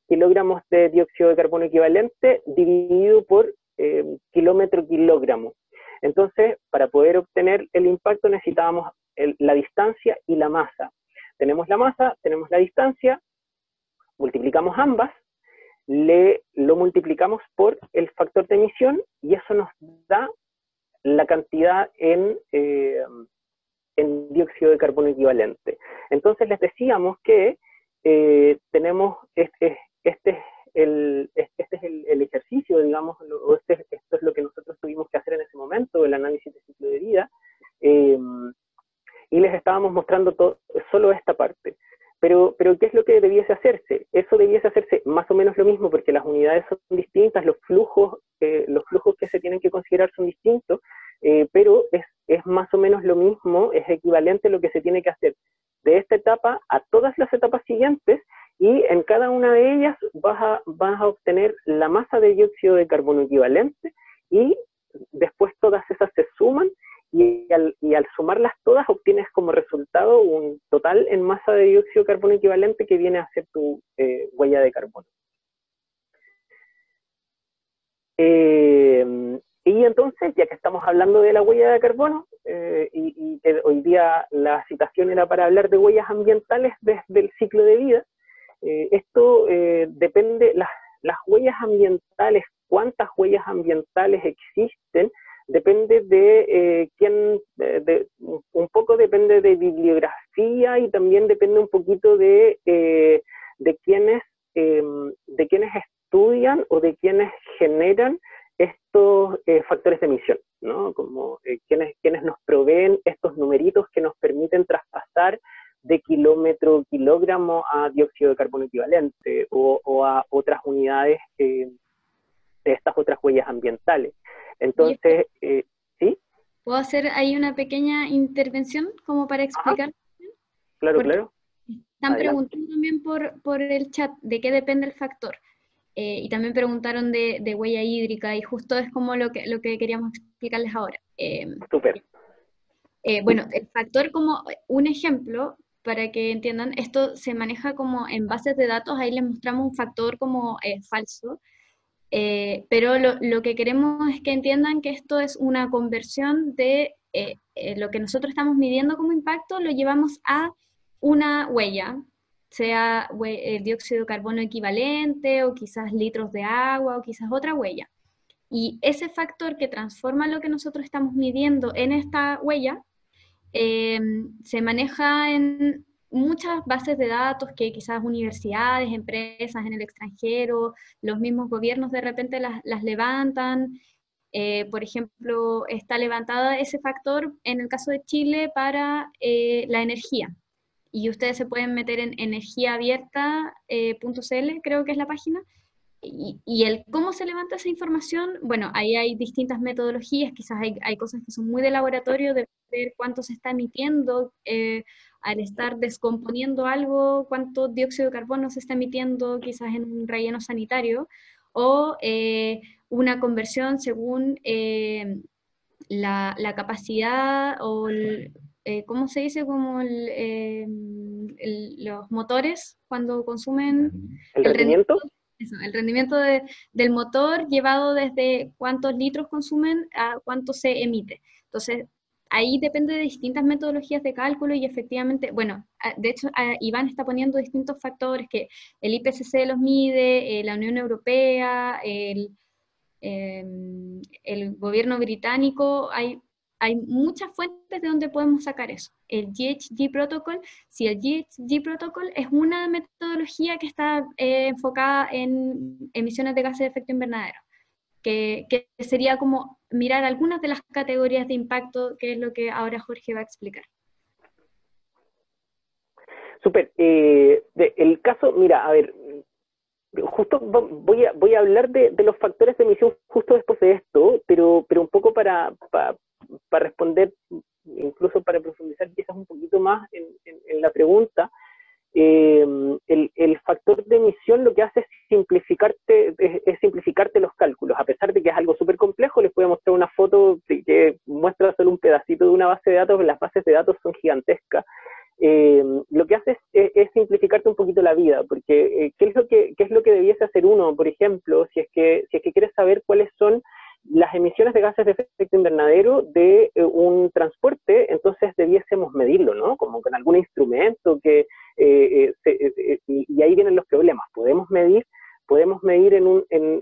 kilogramos de dióxido de carbono equivalente dividido por eh, kilómetro kilogramo. Entonces, para poder obtener el impacto necesitábamos la distancia y la masa. Tenemos la masa, tenemos la distancia, multiplicamos ambas, le, lo multiplicamos por el factor de emisión y eso nos da la cantidad en, eh, en dióxido de carbono equivalente. Entonces les decíamos que eh, tenemos este, este, el, este este es el, ejercicio, digamos, o este, esto es lo que nosotros tuvimos que hacer en ese momento, el análisis de ciclo de vida, eh, y les estábamos mostrando todo, solo esta parte. Pero, pero, ¿qué es lo que debiese hacerse? Eso debiese hacerse más o menos lo mismo, porque las unidades son distintas, los flujos, eh, que se tienen que considerar son distintos, eh, pero es, más o menos lo mismo, es equivalente lo que se tiene que hacer de esta etapa a todas las etapas siguientes y en cada una de ellas vas a, vas a obtener la masa de dióxido de carbono equivalente y después todas esas se suman y al, sumarlas todas obtienes como resultado un total en masa de dióxido de carbono equivalente que viene a ser tu eh, huella de carbono. Eh, y entonces, ya que estamos hablando de la huella de carbono, eh, y, que hoy día la citación era para hablar de huellas ambientales desde el ciclo de vida, esto depende, las, las huellas ambientales, cuántas huellas ambientales existen, depende de eh, quién, de, un poco depende de bibliografía y también depende un poquito de, eh, de, quienes, em, de quienes estudian o de quienes generan estos eh, factores de emisión, ¿no? Como quienes, quienes nos proveen estos numeritos que nos permiten traspasar de kilómetro kilogramo a dióxido de carbono equivalente o a otras unidades de estas otras huellas ambientales. Entonces, eh, ¿sí? ¿Puedo hacer ahí una pequeña intervención como para explicar? Claro, claro. Están preguntando también por, por el chat de qué depende el factor. Eh, y también preguntaron de, de, huella hídrica y justo es como lo que, lo que queríamos explicarles ahora. Eh, Súper. bueno, el factor como un ejemplo, para que entiendan, esto se maneja como en bases de datos, ahí les mostramos un factor como falso, eh, pero lo, que queremos es que entiendan que esto es una conversión de eh, eh, lo que nosotros estamos midiendo como impacto, lo llevamos a una huella, sea el dióxido de carbono equivalente o quizás litros de agua o quizás otra huella. Y ese factor que transforma lo que nosotros estamos midiendo en esta huella se maneja en muchas bases de datos que quizás universidades, empresas en el extranjero, los mismos gobiernos de repente las, levantan. Eh, por ejemplo, está levantada ese factor en el caso de Chile para eh, la energía. Y ustedes se pueden meter en energiaabierta.cl, eh, creo que es la página. Y, el cómo se levanta esa información, bueno, ahí hay distintas metodologías, quizás hay, hay cosas que son muy de laboratorio, de ver cuánto se está emitiendo, al estar descomponiendo algo, cuánto dióxido de carbono se está emitiendo quizás en un relleno sanitario, o eh, una conversión según eh, la, capacidad o, eh, ¿cómo se dice? Como los motores cuando consumen... ¿El, rendimiento? el rendimiento del motor llevado desde cuántos litros consumen a cuánto se emite. Entonces, ahí depende de distintas metodologías de cálculo y efectivamente, bueno, de hecho Iván está poniendo distintos factores que el IPCC los mide, eh, la Unión Europea, el, em, el gobierno británico, hay, hay muchas fuentes de donde podemos sacar eso. El GHG Protocol, si el GHG Protocol es una metodología que está eh, enfocada en emisiones de gases de efecto invernadero que, sería como mirar algunas de las categorías de impacto, que es lo que ahora Jorge va a explicar. Súper. Eh, el caso, mira, a ver, justo voy a, voy a hablar de, los factores de emisión justo después de esto, pero, pero un poco para, para, responder, incluso para profundizar quizás un poquito más en la pregunta, eh, el, factor de emisión lo que hace es simplificarte, es, simplificarte los cálculos. A pesar de que es algo les voy a mostrar una foto que muestra solo un pedacito de una base de datos, las bases de datos son gigantescas. Eh, lo que hace es, simplificarte un poquito la vida, porque eh, ¿qué, es lo que, ¿qué es lo que debiese hacer uno, por ejemplo, si es que, si es que quieres saber cuáles son las emisiones de gases de efecto invernadero de un transporte, entonces debiésemos medirlo, ¿no? Como con algún instrumento que, eh, eh, eh, y, ahí vienen los problemas. Podemos medir, podemos medir en, un, en,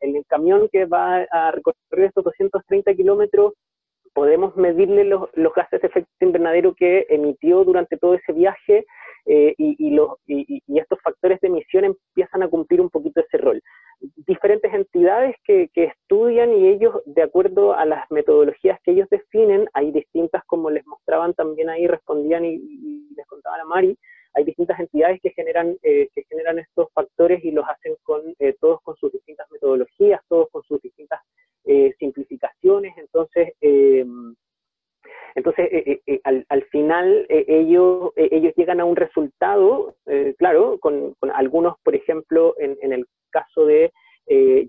el camión que va a recorrer estos 230 kilómetros, podemos medirle los, gases de efecto invernadero que emitió durante todo ese viaje y, los, y, estos factores de emisión empiezan a cumplir un poquito ese rol. diferentes entidades que, estudian y ellos, de acuerdo a las metodologías que ellos definen, hay distintas, como les mostraban también ahí, respondían y, les contaba la Mari, hay distintas entidades que generan, eh, que generan estos factores y los hacen con eh, todos con sus distintas metodologías, todos con sus distintas eh, simplificaciones. Entonces, entonces al, final ellos, ellos llegan a un resultado, claro, con, algunos, por ejemplo, en, en el caso de,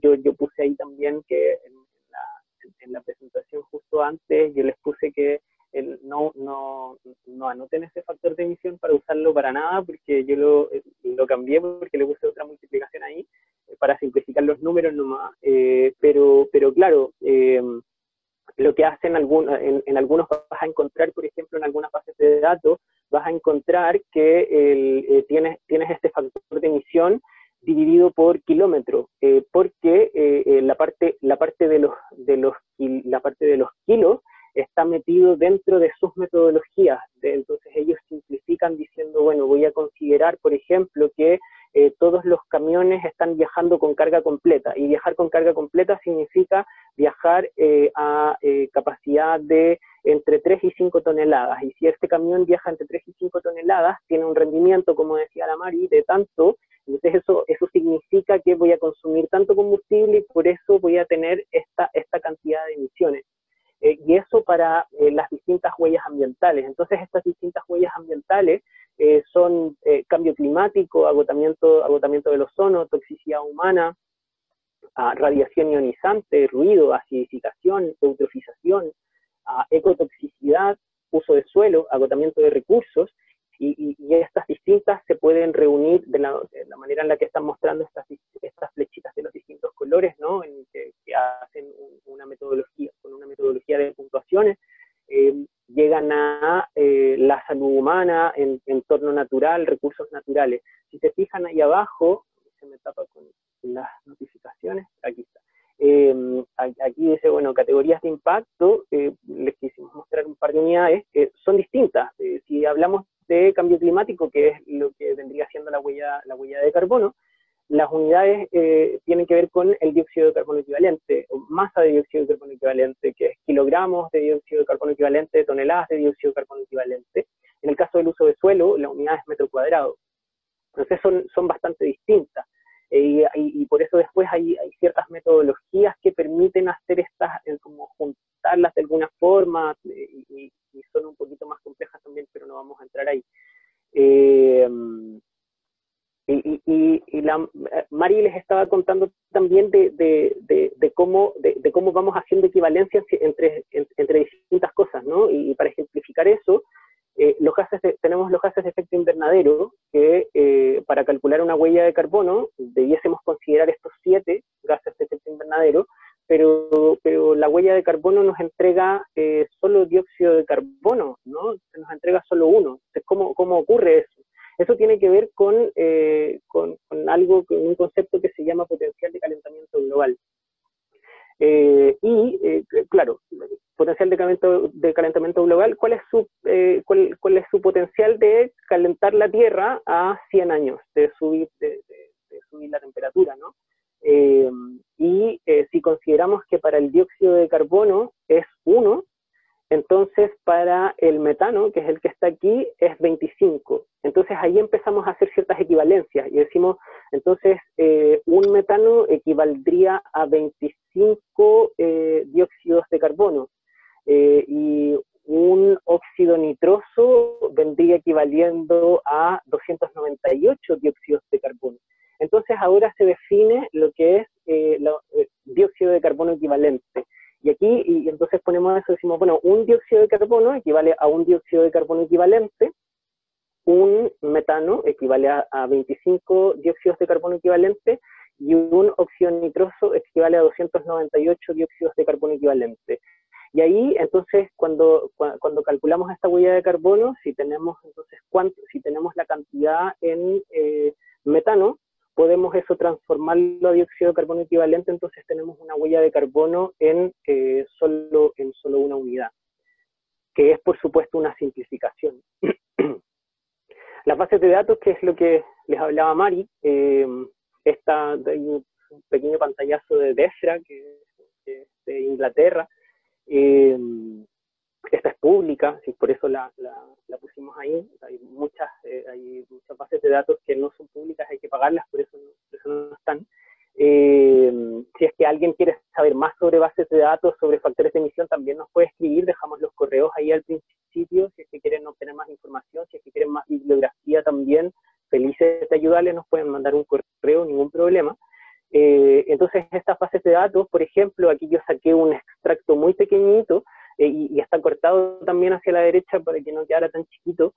yo, yo puse ahí también que en la, en la presentación justo antes, yo les puse que no, no, no anoten ese factor de emisión para usarlo para nada, porque yo lo, cambié porque le puse otra multiplicación ahí, eh, para simplificar los números nomás. Eh, pero, pero claro, eh, lo que hacen en, en, algunos vas a encontrar, por ejemplo, en algunas bases de datos, vas a encontrar que tienes, tienes este factor de emisión dividido por kilómetro, porque la parte, la parte de los, de los, la parte de los kilos está metido dentro de sus metodologías. entonces ellos simplifican diciendo, bueno, voy a considerar, por ejemplo, que eh, todos los camiones están viajando con carga completa. Y viajar con carga completa significa viajar eh, a eh, capacidad de entre 3 y 5 toneladas. Y si este camión viaja entre 3 y 5 toneladas, tiene un rendimiento, como decía la Mari, de tanto, entonces eso, eso significa que voy a consumir tanto combustible y por eso voy a tener esta, esta cantidad de emisiones. Eh, y eso para eh, las distintas huellas ambientales. Entonces, estas distintas huellas ambientales eh, son cambio climático, agotamiento, agotamiento del ozono, toxicidad humana, ah, radiación ionizante, ruido, acidificación, eutrofización, ah, ecotoxicidad, uso de suelo, agotamiento de recursos, y, estas distintas se pueden reunir de la, manera en la que están mostrando estas, estas flechitas de los distintos colores, ¿no? En que, hacen metodología, con una metodología eh, llegan a eh, la salud humana, en, entorno natural, recursos naturales. Si se fijan ahí abajo, se me tapa con las notificaciones, aquí está. Eh, aquí dice, bueno, categorías de impacto, les quisimos mostrar un par de unidades, son distintas. si hablamos de cambio climático, que es lo que vendría siendo la huella, la huella de carbono, las unidades eh, tienen que ver con el dióxido de carbono equivalente, o masa de dióxido de carbono equivalente, que es kilogramos de dióxido de carbono equivalente, toneladas de dióxido de carbono equivalente. En el caso del uso de suelo, la unidad es metro cuadrado. Entonces son, son bastante distintas. Eh, y, por eso después hay, hay, ciertas metodologías que permiten hacer estas, eh, como juntarlas de alguna forma, y, son un poquito más complejas también, pero no vamos a entrar ahí. Eh, y, y, la, Mari les estaba contando también de, cómo, de, cómo vamos haciendo equivalencias entre, distintas cosas, ¿no? Y, para ejemplificar eso, eh, los gases tenemos los gases de efecto invernadero, que eh, para calcular una huella de carbono debiésemos considerar estos siete gases de efecto invernadero, pero, pero la huella de carbono nos entrega eh, solo dióxido de carbono, ¿no? Nos entrega solo uno. Entonces, ¿cómo, ¿cómo ocurre eso? Eso tiene que ver con, eh, con, algo, con un concepto que se llama potencial de calentamiento global. Eh, y, claro, potencial de calentamiento, global, ¿cuál es, su, potencial de calentar la Tierra a 100 años, de subir, de, subir la temperatura, ¿no? Eh, y eh, si consideramos que para el dióxido de carbono es 1, entonces para el metano, que es el que está aquí, es 25. Entonces ahí empezamos a hacer ciertas equivalencias y decimos, entonces eh, un metano equivaldría a 25 dióxidos de carbono y un óxido nitroso vendría equivaliendo a 298 dióxidos de carbono. Entonces ahora se define lo que es eh, eh, dióxido de carbono equivalente. Y aquí, y entonces ponemos eso, decimos, bueno, un dióxido de carbono equivale a un dióxido de carbono equivalente, un metano equivale a, 25 dióxidos de carbono equivalente, y un óxido nitroso equivale a 298 dióxidos de carbono equivalente. Y ahí, entonces, cuando, cuando calculamos esta huella de carbono, si tenemos, entonces, cuánto, si tenemos la cantidad en eh, metano, podemos eso transformarlo a dióxido de carbono equivalente, entonces tenemos una huella de carbono en, eh, solo, en solo una unidad, que es por supuesto una simplificación. Las bases de datos, que es lo que les hablaba Mari, eh, esta, un pequeño pantallazo de Desra, que, es de Inglaterra. Eh, esta es pública, por eso la, la, pusimos ahí. Hay muchas, eh, hay muchas bases de datos que no son públicas, hay que pagarlas, por eso, por eso no están. Eh, si es que alguien quiere saber más sobre bases de datos, sobre factores de emisión, también nos puede escribir, dejamos los correos ahí al principio, si es que quieren obtener más información, si es que quieren más bibliografía también, felices de ayudarles, nos pueden mandar un correo, ningún problema. Eh, entonces, estas bases de datos, por ejemplo, aquí yo saqué un extracto muy pequeñito eh, y, está cortado también hacia la derecha para que no quedara tan chiquito,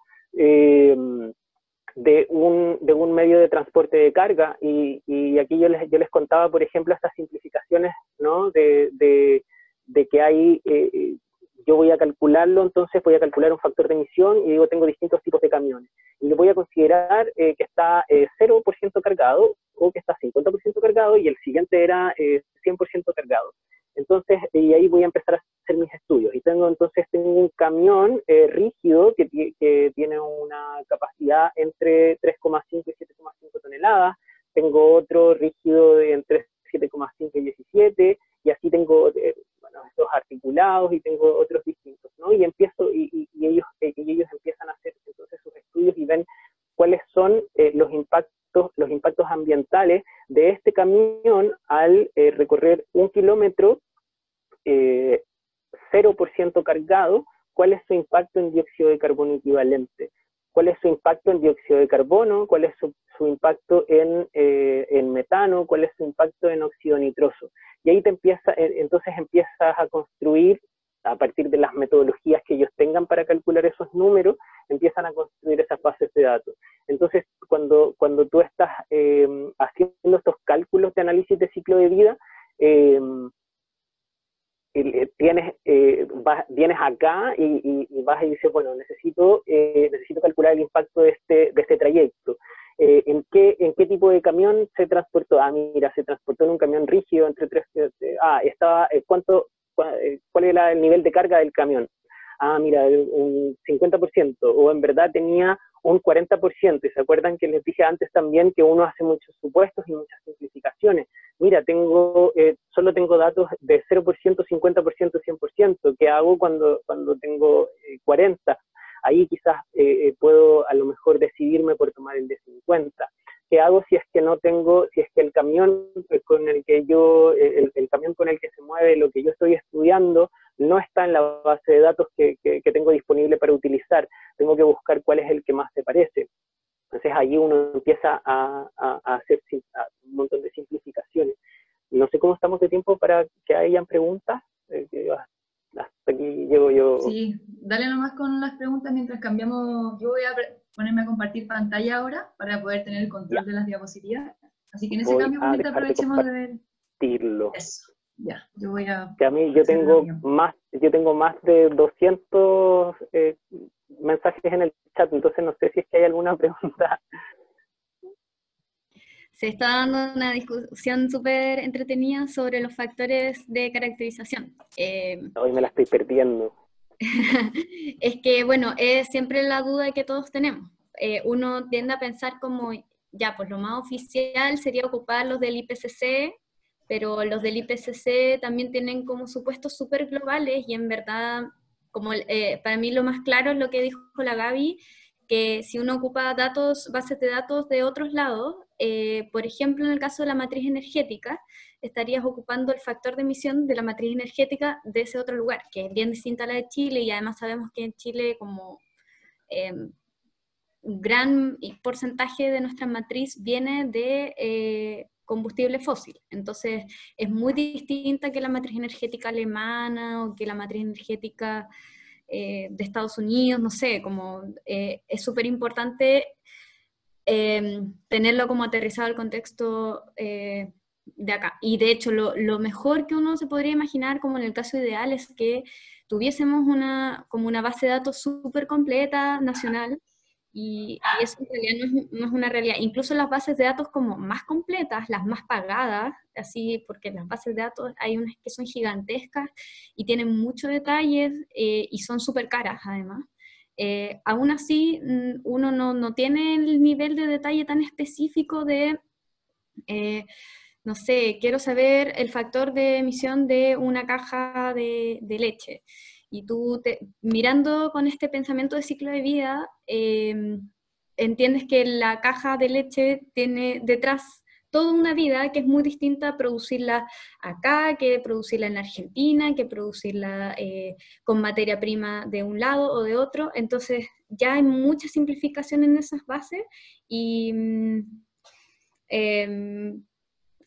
de, un, de un medio de transporte de carga. Y, y, aquí yo les, yo les contaba, por ejemplo, estas simplificaciones ¿no? de, de, que hay yo voy a calcularlo, entonces voy a calcular un factor de emisión y digo, tengo distintos tipos de camiones. Y lo voy a considerar eh, que está 0% eh, cargado o que está 50% cargado y el siguiente era 100% eh, cargado. Entonces, y ahí voy a empezar a hacer mis estudios. Y tengo entonces tengo un camión rígido que, tiene una capacidad entre 3,5 y 7,5 toneladas. Tengo otro rígido de entre 7,5 y 17 y así tengo estos articulados y tengo otros distintos, ¿no? Y empiezo, y, ellos, eh, ellos empiezan a hacer entonces sus estudios y ven cuáles son eh, los impactos, los impactos ambientales de este camión al eh, recorrer un kilómetro 0% cargado, cuál es su impacto en dióxido de carbono equivalente, cuál es su impacto en dióxido de carbono, cuál es su, impacto en, en, metano, cuál es su impacto en óxido nitroso. Y ahí te empieza, eh, entonces empiezas a construir, a partir de las metodologías que ellos tengan para calcular esos números, empiezan a construir esas bases de datos. Entonces, cuando, cuando tú estás em, haciendo estos cálculos de análisis de ciclo de vida, em, eh, tienes, eh, vienes acá y, vas y dices, bueno, necesito, necesito calcular el impacto de este, de este trayecto. Eh, ¿en, qué, ¿en qué tipo de camión se transportó? Ah, mira, se transportó en un camión rígido entre tres... Eh, ah, estaba, eh, ¿cuánto, ¿cuál era el nivel de carga del camión? Ah, mira, un 50%, o en verdad tenía un 40%, y se acuerdan que les dije antes también que uno hace muchos supuestos y muchas simplificaciones. Mira, tengo, solo tengo datos de 0%, 50%, 100%, ¿qué hago cuando, cuando tengo 40%? ahí quizás eh, eh, puedo a lo mejor decidirme por tomar el de 50. ¿Qué hago si es que no tengo, si es que el camión eh, con el que yo, el, camión con el que se mueve lo que yo estoy estudiando no está en la base de datos que, tengo disponible para utilizar? Tengo que buscar cuál es el que más se parece. Entonces ahí uno empieza a, hacer un montón de simplificaciones. No sé cómo estamos de tiempo para que hayan preguntas hasta aquí llego yo. Sí, dale nomás con las preguntas mientras cambiamos. Yo voy a ponerme a compartir pantalla ahora para poder tener el control de las diapositivas. Así que en ese cambio, aprovechemos de ver. Eso. Ya, yo voy a. Que a mí yo tengo más, yo tengo más de 200 eh, mensajes en el chat, entonces no sé si es que hay alguna pregunta se está dando una discusión súper entretenida sobre los factores de caracterización. Eh, Hoy me la estoy perdiendo. es que, bueno, es siempre la duda que todos tenemos. Eh, uno tiende a pensar como, ya, pues lo más oficial sería ocupar los del IPCC, pero los del IPCC también tienen como supuestos súper globales y en verdad, como eh, para mí lo más claro es lo que dijo la Gaby, que si uno ocupa datos, bases de datos de otros lados, eh, por ejemplo, en el caso de la matriz energética, estarías ocupando el factor de emisión de la matriz energética de ese otro lugar, que es bien distinta a la de Chile, y además sabemos que en Chile como un gran porcentaje de nuestra matriz viene de eh, combustible fósil. Entonces, es muy distinta que la matriz energética alemana o que la matriz energética eh, de Estados Unidos, no sé, como es súper importante Em, tenerlo como aterrizado al contexto eh, de acá. Y de hecho, lo, mejor que uno se podría imaginar, como en el caso ideal, es que tuviésemos una, como una base de datos súper completa, nacional, y, eso en realidad no es, una realidad. Incluso las bases de datos como más completas, las más pagadas, así, porque las bases de datos hay unas que son gigantescas y tienen muchos detalles eh, y son súper caras además. Eh, aún así, mm, uno no, no, tiene el nivel de detalle tan específico de, eh, no sé, quiero saber el factor de emisión de una caja de, leche. Y tú, te, mirando con este pensamiento de ciclo de vida, em, entiendes que la caja de leche tiene detrás toda una vida que es muy distinta a producirla acá, que producirla en Argentina, que producirla eh, con materia prima de un lado o de otro. Entonces ya hay mucha simplificación en esas bases y em,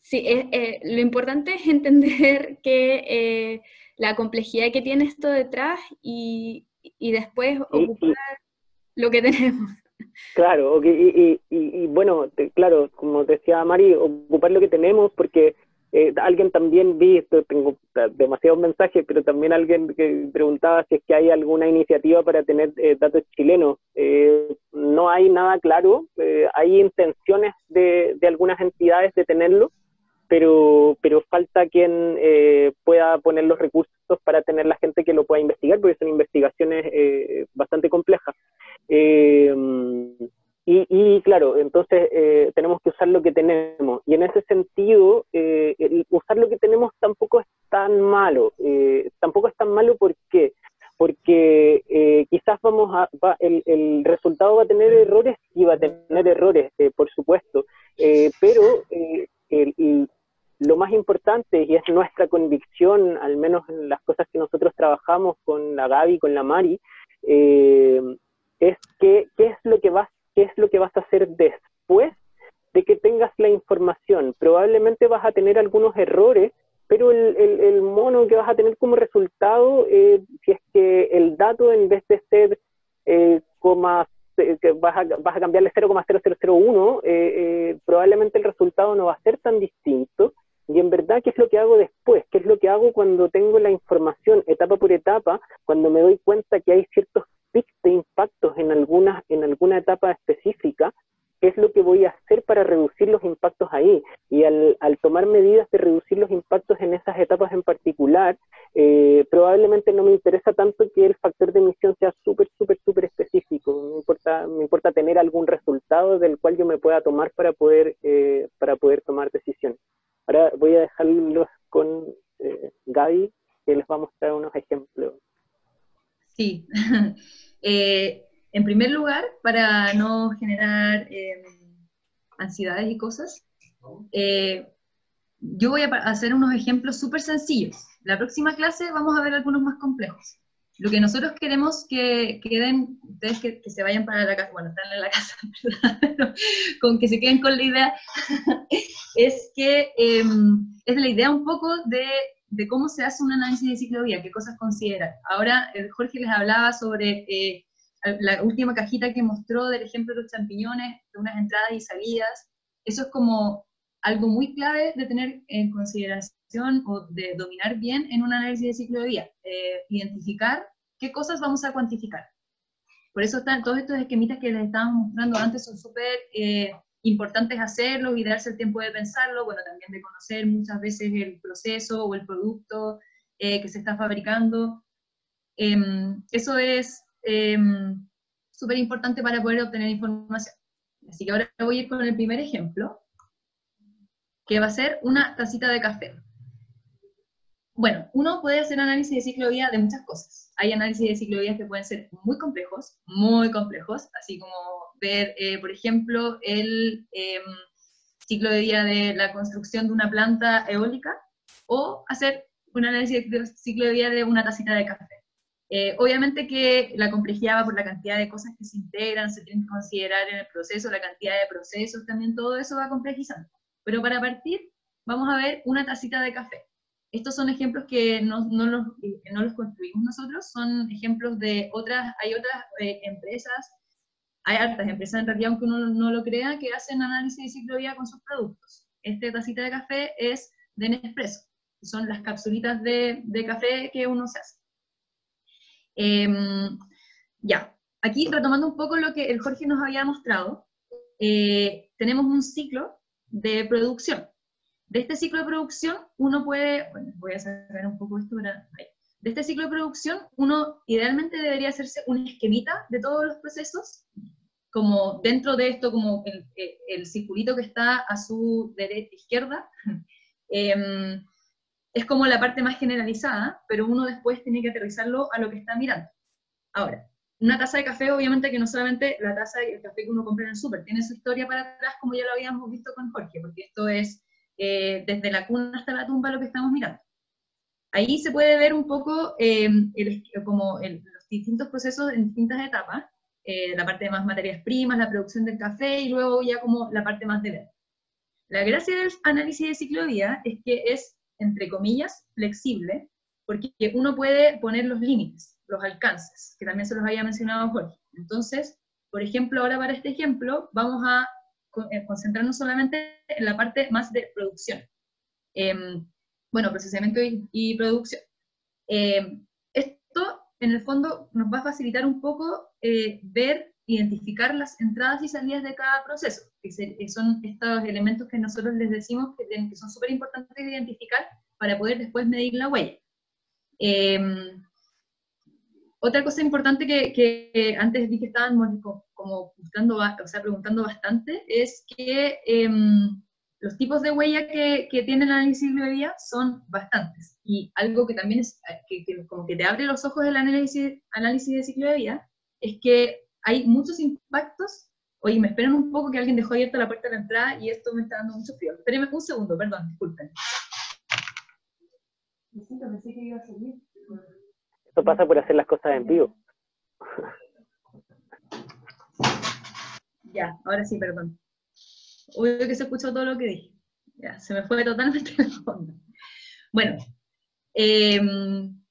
sí, eh, lo importante es entender que eh, la complejidad que tiene esto detrás y, después ocupar lo que tenemos. Claro, y, y, bueno, claro, como decía Mari, ocupar lo que tenemos porque eh, alguien también vi, tengo demasiados mensajes, pero también alguien que preguntaba si es que hay alguna iniciativa para tener eh, datos chilenos. Eh, no hay nada claro, hay intenciones de, de, algunas entidades de tenerlo, pero, pero falta quien pueda poner los recursos para tener la gente que lo pueda investigar, porque son investigaciones bastante complejas. Y, claro, entonces eh, tenemos que usar lo que tenemos. Y en ese sentido, eh, usar lo que tenemos tampoco es tan malo. Eh, tampoco es tan malo porque porque quizás vamos a, el, resultado va a tener errores y va a tener errores, por supuesto, pero lo más importante, y es nuestra convicción, al menos en las cosas que nosotros trabajamos con la Gaby, con la Mari, es que qué es lo que va a qué es lo que vas a hacer después de que tengas la información. Probablemente vas a tener algunos errores, pero el, mono que vas a tener como resultado, eh, si es que el dato en vez de ser eh, eh que vas, a, vas a cambiarle 0,0001, eh, eh, probablemente el resultado no va a ser tan distinto. Y en verdad, ¿qué es lo que hago después? ¿Qué es lo que hago cuando tengo la información etapa por etapa, cuando me doy cuenta que hay ciertos de impactos en alguna, en alguna etapa específica, qué es lo que voy a hacer para reducir los impactos ahí. Y al, tomar medidas de reducir los impactos en esas etapas en particular, eh, probablemente no me interesa tanto que el factor de emisión sea súper, súper, súper específico. Me importa, me importa tener algún resultado del cual yo me pueda tomar para poder, eh, para poder tomar decisiones. Ahora voy a dejarlos con eh, Gaby, que les va a mostrar unos ejemplos. Sí. en primer lugar, para no generar em, ansiedades y cosas, eh, yo voy a hacer unos ejemplos súper sencillos. La próxima clase vamos a ver algunos más complejos. Lo que nosotros queremos que queden, ustedes que, se vayan para la casa, bueno, están en la casa, ¿verdad? con que se queden con la idea, es que em, es la idea un poco de de cómo se hace un análisis de ciclovía, qué cosas considera. Ahora, eh, Jorge les hablaba sobre eh, la última cajita que mostró del ejemplo de los champiñones, de unas entradas y salidas. Eso es como algo muy clave de tener en consideración o de dominar bien en un análisis de ciclo de vida. Eh, identificar qué cosas vamos a cuantificar. Por eso están todos estos esquemitas que les estábamos mostrando antes son súper importante es hacerlo y darse el tiempo de pensarlo, bueno, también de conocer muchas veces el proceso o el producto eh, que se está fabricando. Em, eso es em, súper importante para poder obtener información. Así que ahora voy a ir con el primer ejemplo, que va a ser una tacita de café. Bueno, uno puede hacer análisis de ciclo de vida de muchas cosas. Hay análisis de ciclo de vida que pueden ser muy complejos, muy complejos, así como ver, eh, por ejemplo, el em, ciclo de vida de la construcción de una planta eólica o hacer un análisis de ciclo de vida de una tacita de café. Eh, obviamente que la complejidad va por la cantidad de cosas que se integran, se tienen que considerar en el proceso, la cantidad de procesos, también todo eso va complejizando. Pero para partir, vamos a ver una tacita de café. Estos son ejemplos que no, no, los, no los, construimos nosotros, son ejemplos de otras, hay otras eh, empresas hay altas empresas en realidad, aunque uno no lo crea, que hacen análisis de ciclo de con sus productos. Esta tacita de café es de Nespresso, son las capsulitas de, de café que uno se hace. Em, ya, aquí retomando un poco lo que el Jorge nos había mostrado, eh, tenemos un ciclo de producción. De este ciclo de producción uno puede, bueno, voy a sacar un poco esto para, de este ciclo de producción, uno idealmente debería hacerse un esquemita de todos los procesos como dentro de esto, como el, el circulito que está a su derecha, izquierda, em, es como la parte más generalizada, pero uno después tiene que aterrizarlo a lo que está mirando. Ahora, una taza de café, obviamente que no solamente la taza de café que uno compra en el súper, tiene su historia para atrás, como ya lo habíamos visto con Jorge, porque esto es eh, desde la cuna hasta la tumba lo que estamos mirando. Ahí se puede ver un poco eh, como los distintos procesos en distintas etapas, eh, la parte de más materias primas, la producción del café y luego ya como la parte más de venta. La gracia del análisis de ciclo de vida es que es, entre comillas, flexible, porque uno puede poner los límites, los alcances, que también se los había mencionado Jorge. Entonces, por ejemplo, ahora para este ejemplo, vamos a concentrarnos solamente en la parte más de producción. Em, bueno, procesamiento y, producción. Eh, esto, en el fondo, nos va a facilitar un poco eh, ver, identificar las entradas y salidas de cada proceso, que, son estos elementos que nosotros les decimos que, son súper importantes de identificar para poder después medir la huella. Eh, otra cosa importante que, que, antes vi que estaban como buscando, o sea, preguntando bastante, es que em, los tipos de huella que, que tiene el análisis de vida son bastantes. Y algo que también es, que, como que te abre los ojos del análisis, análisis de ciclo de vida, es que hay muchos impactos. Oye, me esperan un poco que alguien dejó abierta la puerta de la entrada y esto me está dando mucho frío. Espérenme un segundo, perdón, disculpen. pensé que iba a seguir. Esto pasa por hacer las cosas en vivo. Ya, ahora sí, perdón. Obvio que se escuchó todo lo que dije. Ya, se me fue totalmente el fondo. Bueno, em,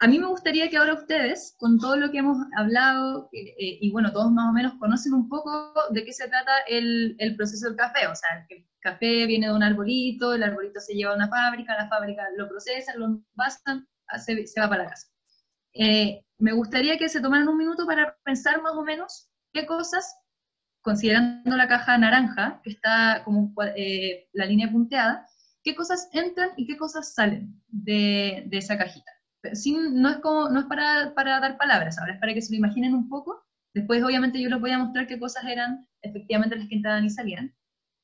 a mí me gustaría que ahora ustedes, con todo lo que hemos hablado, eh, y bueno, todos más o menos conocen un poco de qué se trata el, proceso del café, o sea, el café viene de un arbolito, el arbolito se lleva a una fábrica, la fábrica lo procesa, lo envasan, se, se va para la casa. Eh, me gustaría que se tomaran un minuto para pensar más o menos qué cosas considerando la caja naranja, que está como eh, la línea punteada, qué cosas entran y qué cosas salen de, esa cajita. Sin, no es, como, no es para, para, dar palabras, ahora es para que se lo imaginen un poco. Después, obviamente, yo les voy a mostrar qué cosas eran efectivamente las que entraban y salían.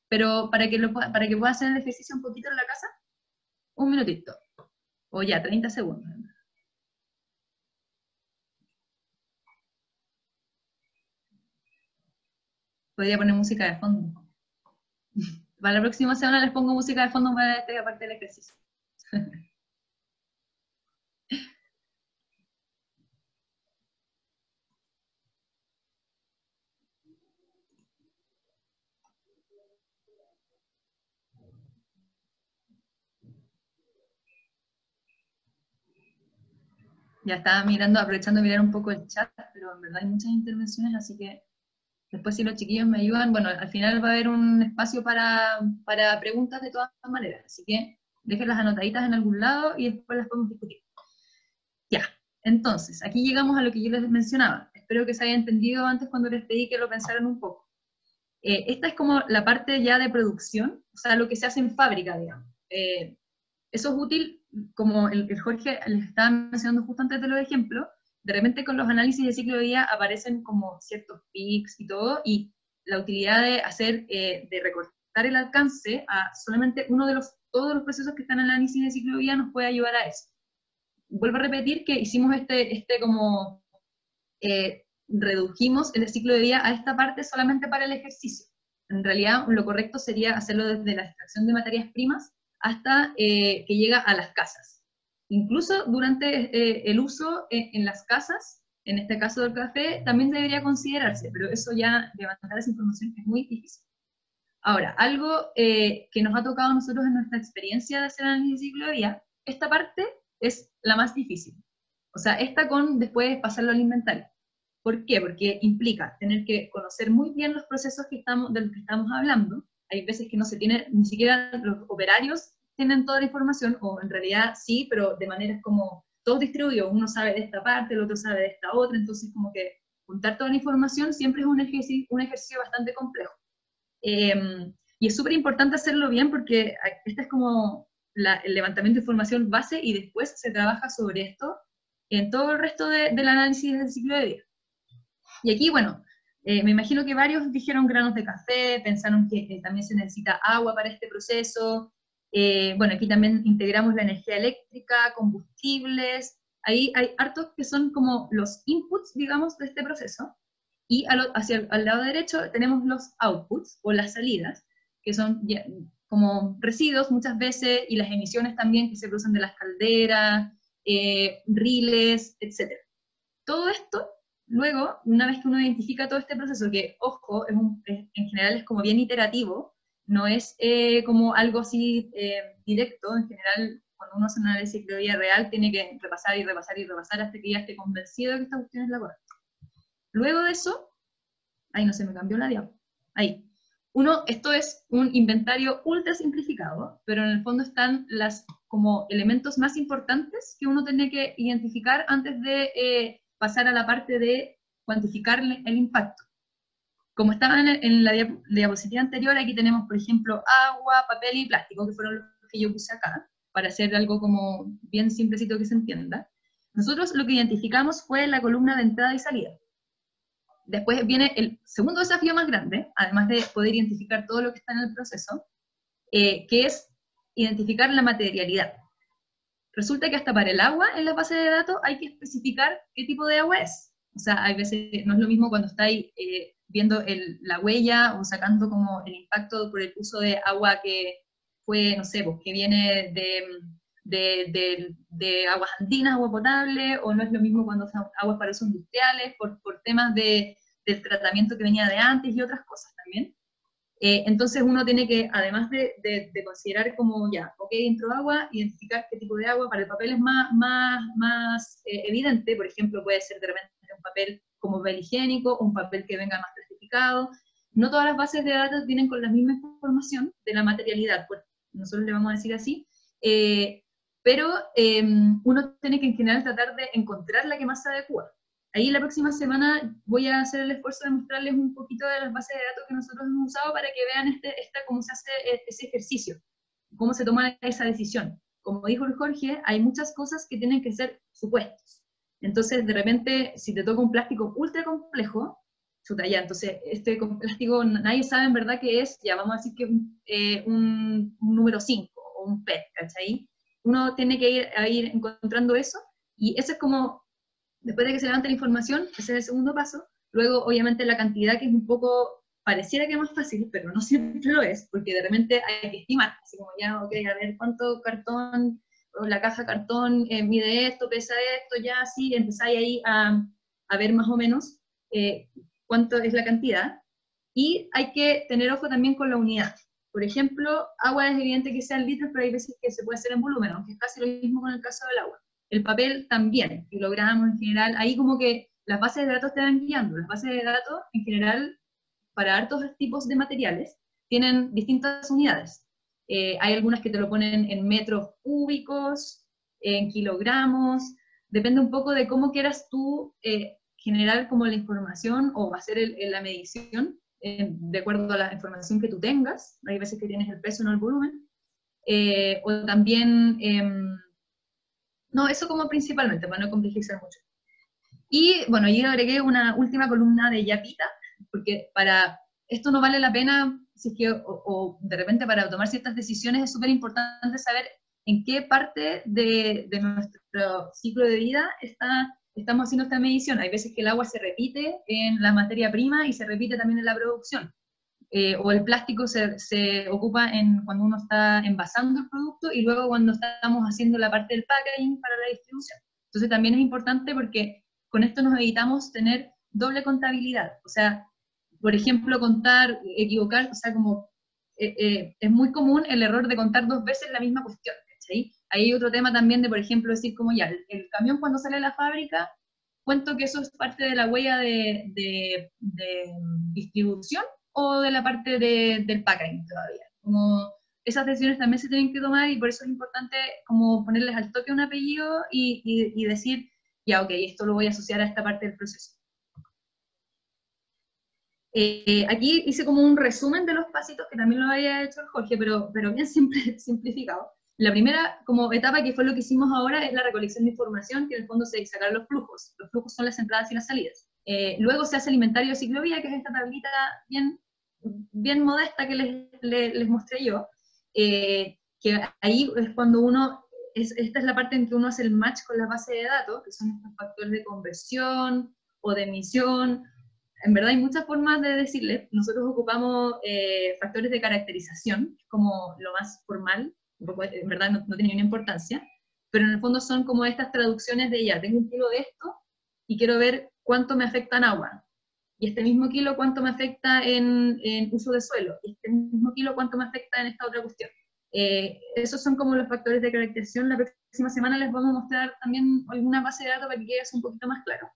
Pero para que, lo, para que pueda hacer el ejercicio un poquito en la casa, un minutito. O ya, 30 segundos. podría poner música de fondo. Para la próxima semana les pongo música de fondo para esta parte del ejercicio. Ya estaba mirando, aprovechando mirar un poco el chat, pero en verdad hay muchas intervenciones, así que Después si los chiquillos me ayudan, bueno, al final va a haber un espacio para, para preguntas de todas maneras, así que dejen las anotaditas en algún lado y después las podemos discutir. Ya, entonces, aquí llegamos a lo que yo les mencionaba. Espero que se haya entendido antes cuando les pedí que lo pensaran un poco. Eh, esta es como la parte ya de producción, o sea, lo que se hace en fábrica, digamos. Eh, eso es útil, como el, Jorge les estaba mencionando justo antes de los ejemplos, de repente con los análisis de ciclo de vida aparecen como ciertos pics y todo, y la utilidad de hacer, eh, de recortar el alcance a solamente uno de los, todos los procesos que están en el análisis de ciclo de vida nos puede ayudar a eso. Vuelvo a repetir que hicimos este, este como, eh, redujimos el ciclo de vida a esta parte solamente para el ejercicio. En realidad lo correcto sería hacerlo desde la extracción de materias primas hasta eh, que llega a las casas. Incluso durante eh, el uso en, las casas, en este caso del café, también debería considerarse, pero eso ya, levantar esa información es muy difícil. Ahora, algo eh, que nos ha tocado a nosotros en nuestra experiencia de hacer análisis de esta parte es la más difícil. O sea, esta con después pasarlo al inventario. ¿Por qué? Porque implica tener que conocer muy bien los procesos de los que estamos hablando. Hay veces que no se tiene ni siquiera los operarios tienen toda la información, o en realidad sí, pero de maneras como todos distribuidos, uno sabe de esta parte, el otro sabe de esta otra, entonces como que juntar toda la información siempre es un ejercicio, un ejercicio bastante complejo. Em, y es súper importante hacerlo bien porque este es como el levantamiento de información base y después se trabaja sobre esto en todo el resto del análisis del ciclo de vida. Y aquí, bueno, Eh, me imagino que varios dijeron granos de café, pensaron que también se necesita agua para este proceso. Eh, bueno, aquí también integramos la energía eléctrica, combustibles. Ahí hay hartos que son como los inputs, digamos, de este proceso. Y hacia al lado derecho tenemos los outputs o las salidas, que son como residuos muchas veces y las emisiones también que se producen de las calderas, eh, riles, etc. Todo esto, luego, una vez que uno identifica todo este proceso, que, ojo, en general es como bien iterativo, no es eh, como algo así eh, directo, en general, cuando uno hace un análisis de vida real, tiene que repasar y repasar y repasar hasta que ya esté convencido de que esta cuestión es la correcta. Luego de eso, ahí no se me cambió la diapositiva, ahí, uno, esto es un inventario ultra simplificado, pero en el fondo están las como elementos más importantes que uno tiene que identificar antes de eh, pasar a la parte de cuantificar el impacto. Como estaba en, la diapositiva anterior, aquí tenemos, por ejemplo, agua, papel y plástico, que fueron los que yo puse acá, para hacer algo como bien simplecito que se entienda. Nosotros lo que identificamos fue la columna de entrada y salida después viene el segundo desafío más grande, además de poder identificar todo lo que está en el proceso, eh, que es identificar la materialidad. Resulta que hasta para el agua en la base de datos hay que especificar qué tipo de agua es. O sea, hay veces no es lo mismo cuando estáis eh, viendo la huella o sacando como el impacto por el uso de agua que fue, no sé, pues, que viene de, aguas andinas, agua potable, o no es lo mismo cuando son aguas para usos industriales, por, por temas de, del tratamiento que venía de antes y otras cosas también. Eh, entonces uno tiene que, además de, de, considerar como ya, ok, entró agua, identificar qué tipo de agua, para el papel es más, más, más eh, evidente, por ejemplo, puede ser de repente un papel como papel higiénico, un papel que venga más certificado. No todas las bases de datos vienen con la misma información de la materialidad, pues nosotros le vamos a decir así, eh, pero em, uno tiene que en general tratar de encontrar la que más se adecua. Ahí la próxima semana voy a hacer el esfuerzo de mostrarles un poquito de las bases de datos que nosotros hemos usado para que vean este, cómo se hace e, ese ejercicio, cómo se toma esa decisión. Como dijo Jorge, hay muchas cosas que tienen que ser supuestos. Entonces, de repente, si te toca un plástico ultra complejo, chuta, ya, entonces, este plástico nadie sabe en verdad qué es, ya vamos a decir que un, eh, número 5 o un PET, ¿cachai? uno tiene que ir, a ir encontrando eso, y eso es como, después de que se levante la información, ese es el segundo paso, luego obviamente la cantidad que es un poco, pareciera que es más fácil, pero no siempre lo es, porque de repente hay que estimar, así como ya, ok, a ver cuánto cartón, o la caja cartón eh, mide esto, pesa esto, ya así, empezáis ahí a, a ver más o menos eh, cuánto es la cantidad, y hay que tener ojo también con la unidad. Por ejemplo, agua es evidente que sea en litros, pero hay veces que se puede hacer en volumen, aunque es casi lo mismo con el caso del agua. El papel también, kilogramos en general, ahí como que las bases de datos te van guiando. Las bases de datos, en general, para hartos tipos de materiales, tienen distintas unidades. Eh, hay algunas que te lo ponen en metros cúbicos, en kilogramos, depende un poco de cómo quieras tú eh, generar como la información o hacer la medición eh, de acuerdo a la información que tú tengas, hay veces que tienes el peso, no el volumen, eh, o también, em, no, eso como principalmente, para no complejizar mucho. Y bueno, yo agregué una última columna de Yapita, porque para esto no vale la pena, si es o, de repente para tomar ciertas decisiones es súper importante saber en qué parte de, nuestro ciclo de vida estamos haciendo esta medición. Hay veces que el agua se repite en la materia prima y se repite también en la producción. Eh, o el plástico se, se, ocupa en cuando uno está envasando el producto y luego cuando estamos haciendo la parte del packaging para la distribución. Entonces también es importante porque con esto nos evitamos tener doble contabilidad. O sea, por ejemplo, contar, equivocar, o sea, como eh, eh, es muy común el error de contar dos veces la misma cuestión. ¿sí? hay otro tema también de, por ejemplo, decir como ya, el, camión cuando sale de la fábrica, cuento que eso es parte de la huella de, distribución o de la parte del packaging todavía. Como esas decisiones también se tienen que tomar y por eso es importante como ponerles al toque un apellido y, decir, ya, ok, esto lo voy a asociar a esta parte del proceso. Eh, aquí hice como un resumen de los pasitos que también lo había hecho Jorge, pero, pero bien simple, simplificado. La primera como etapa, que fue lo que hicimos ahora, es la recolección de información, que en el fondo se sacar los flujos. Los flujos son las entradas y las salidas. Eh, luego se hace el inventario de ciclovía, que es esta tablita bien, bien modesta que les, les, mostré yo, eh, que ahí es cuando uno, es, esta es la parte en que uno hace el match con la base de datos, que son estos factores de conversión o de emisión. En verdad hay muchas formas de decirle, nosotros ocupamos eh, factores de caracterización, como lo más formal, en verdad no, no tiene ninguna importancia, pero en el fondo son como estas traducciones de ya, tengo un kilo de esto y quiero ver cuánto me afecta en agua, y este mismo kilo cuánto me afecta en, uso de suelo, y este mismo kilo cuánto me afecta en esta otra cuestión. Eh, esos son como los factores de caracterización. La próxima semana les vamos a mostrar también alguna base de datos para que quede un poquito más claro.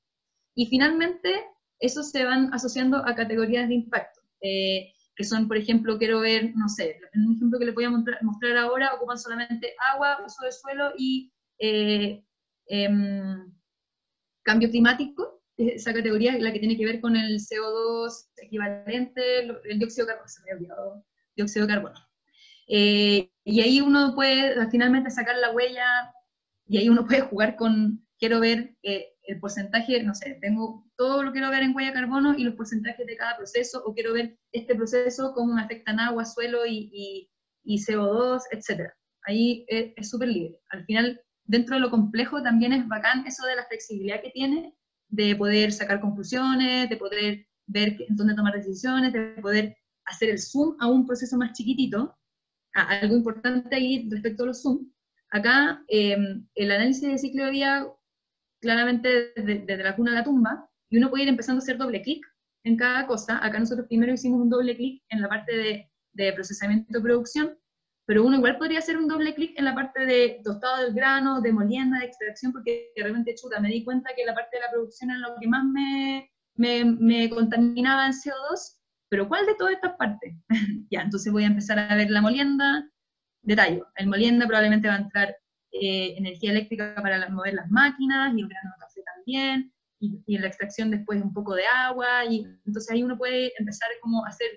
Y finalmente, esos se van asociando a categorías de impacto, eh, que son, por ejemplo, quiero ver, no sé, un ejemplo que les voy a mostrar, ahora, ocupan solamente agua, uso de suelo y eh, em, cambio climático, esa categoría la que tiene que ver con el CO2 equivalente, el dióxido de carbono, se me olvidado, dióxido de carbono. Eh, y ahí uno puede finalmente sacar la huella y ahí uno puede jugar con, quiero ver eh, el porcentaje, no sé, tengo todo lo quiero ver en huella de carbono y los porcentajes de cada proceso, o quiero ver este proceso, cómo me afectan agua, suelo y, y, CO2, etc. Ahí es súper libre. Al final, dentro de lo complejo también es bacán eso de la flexibilidad que tiene, de poder sacar conclusiones, de poder ver en dónde tomar decisiones, de poder hacer el zoom a un proceso más chiquitito. algo importante ahí respecto a los zoom. Acá, em, el análisis de ciclo de vida, claramente desde, la cuna a la tumba, y uno puede ir empezando a hacer doble clic en cada cosa. Acá nosotros primero hicimos un doble clic en la parte de, de procesamiento de producción, pero uno igual podría hacer un doble clic en la parte de tostado del grano, de molienda, de extracción, porque realmente chuta, me di cuenta que la parte de la producción es lo que más me, me, me contaminaba en CO2, pero ¿cuál de todas estas partes? ya, entonces voy a empezar a ver la molienda, detalle, el molienda probablemente va a entrar eh, energía eléctrica para mover las máquinas, y el grano de café también, y, y, en la extracción después un poco de agua, y entonces ahí uno puede empezar como a hacer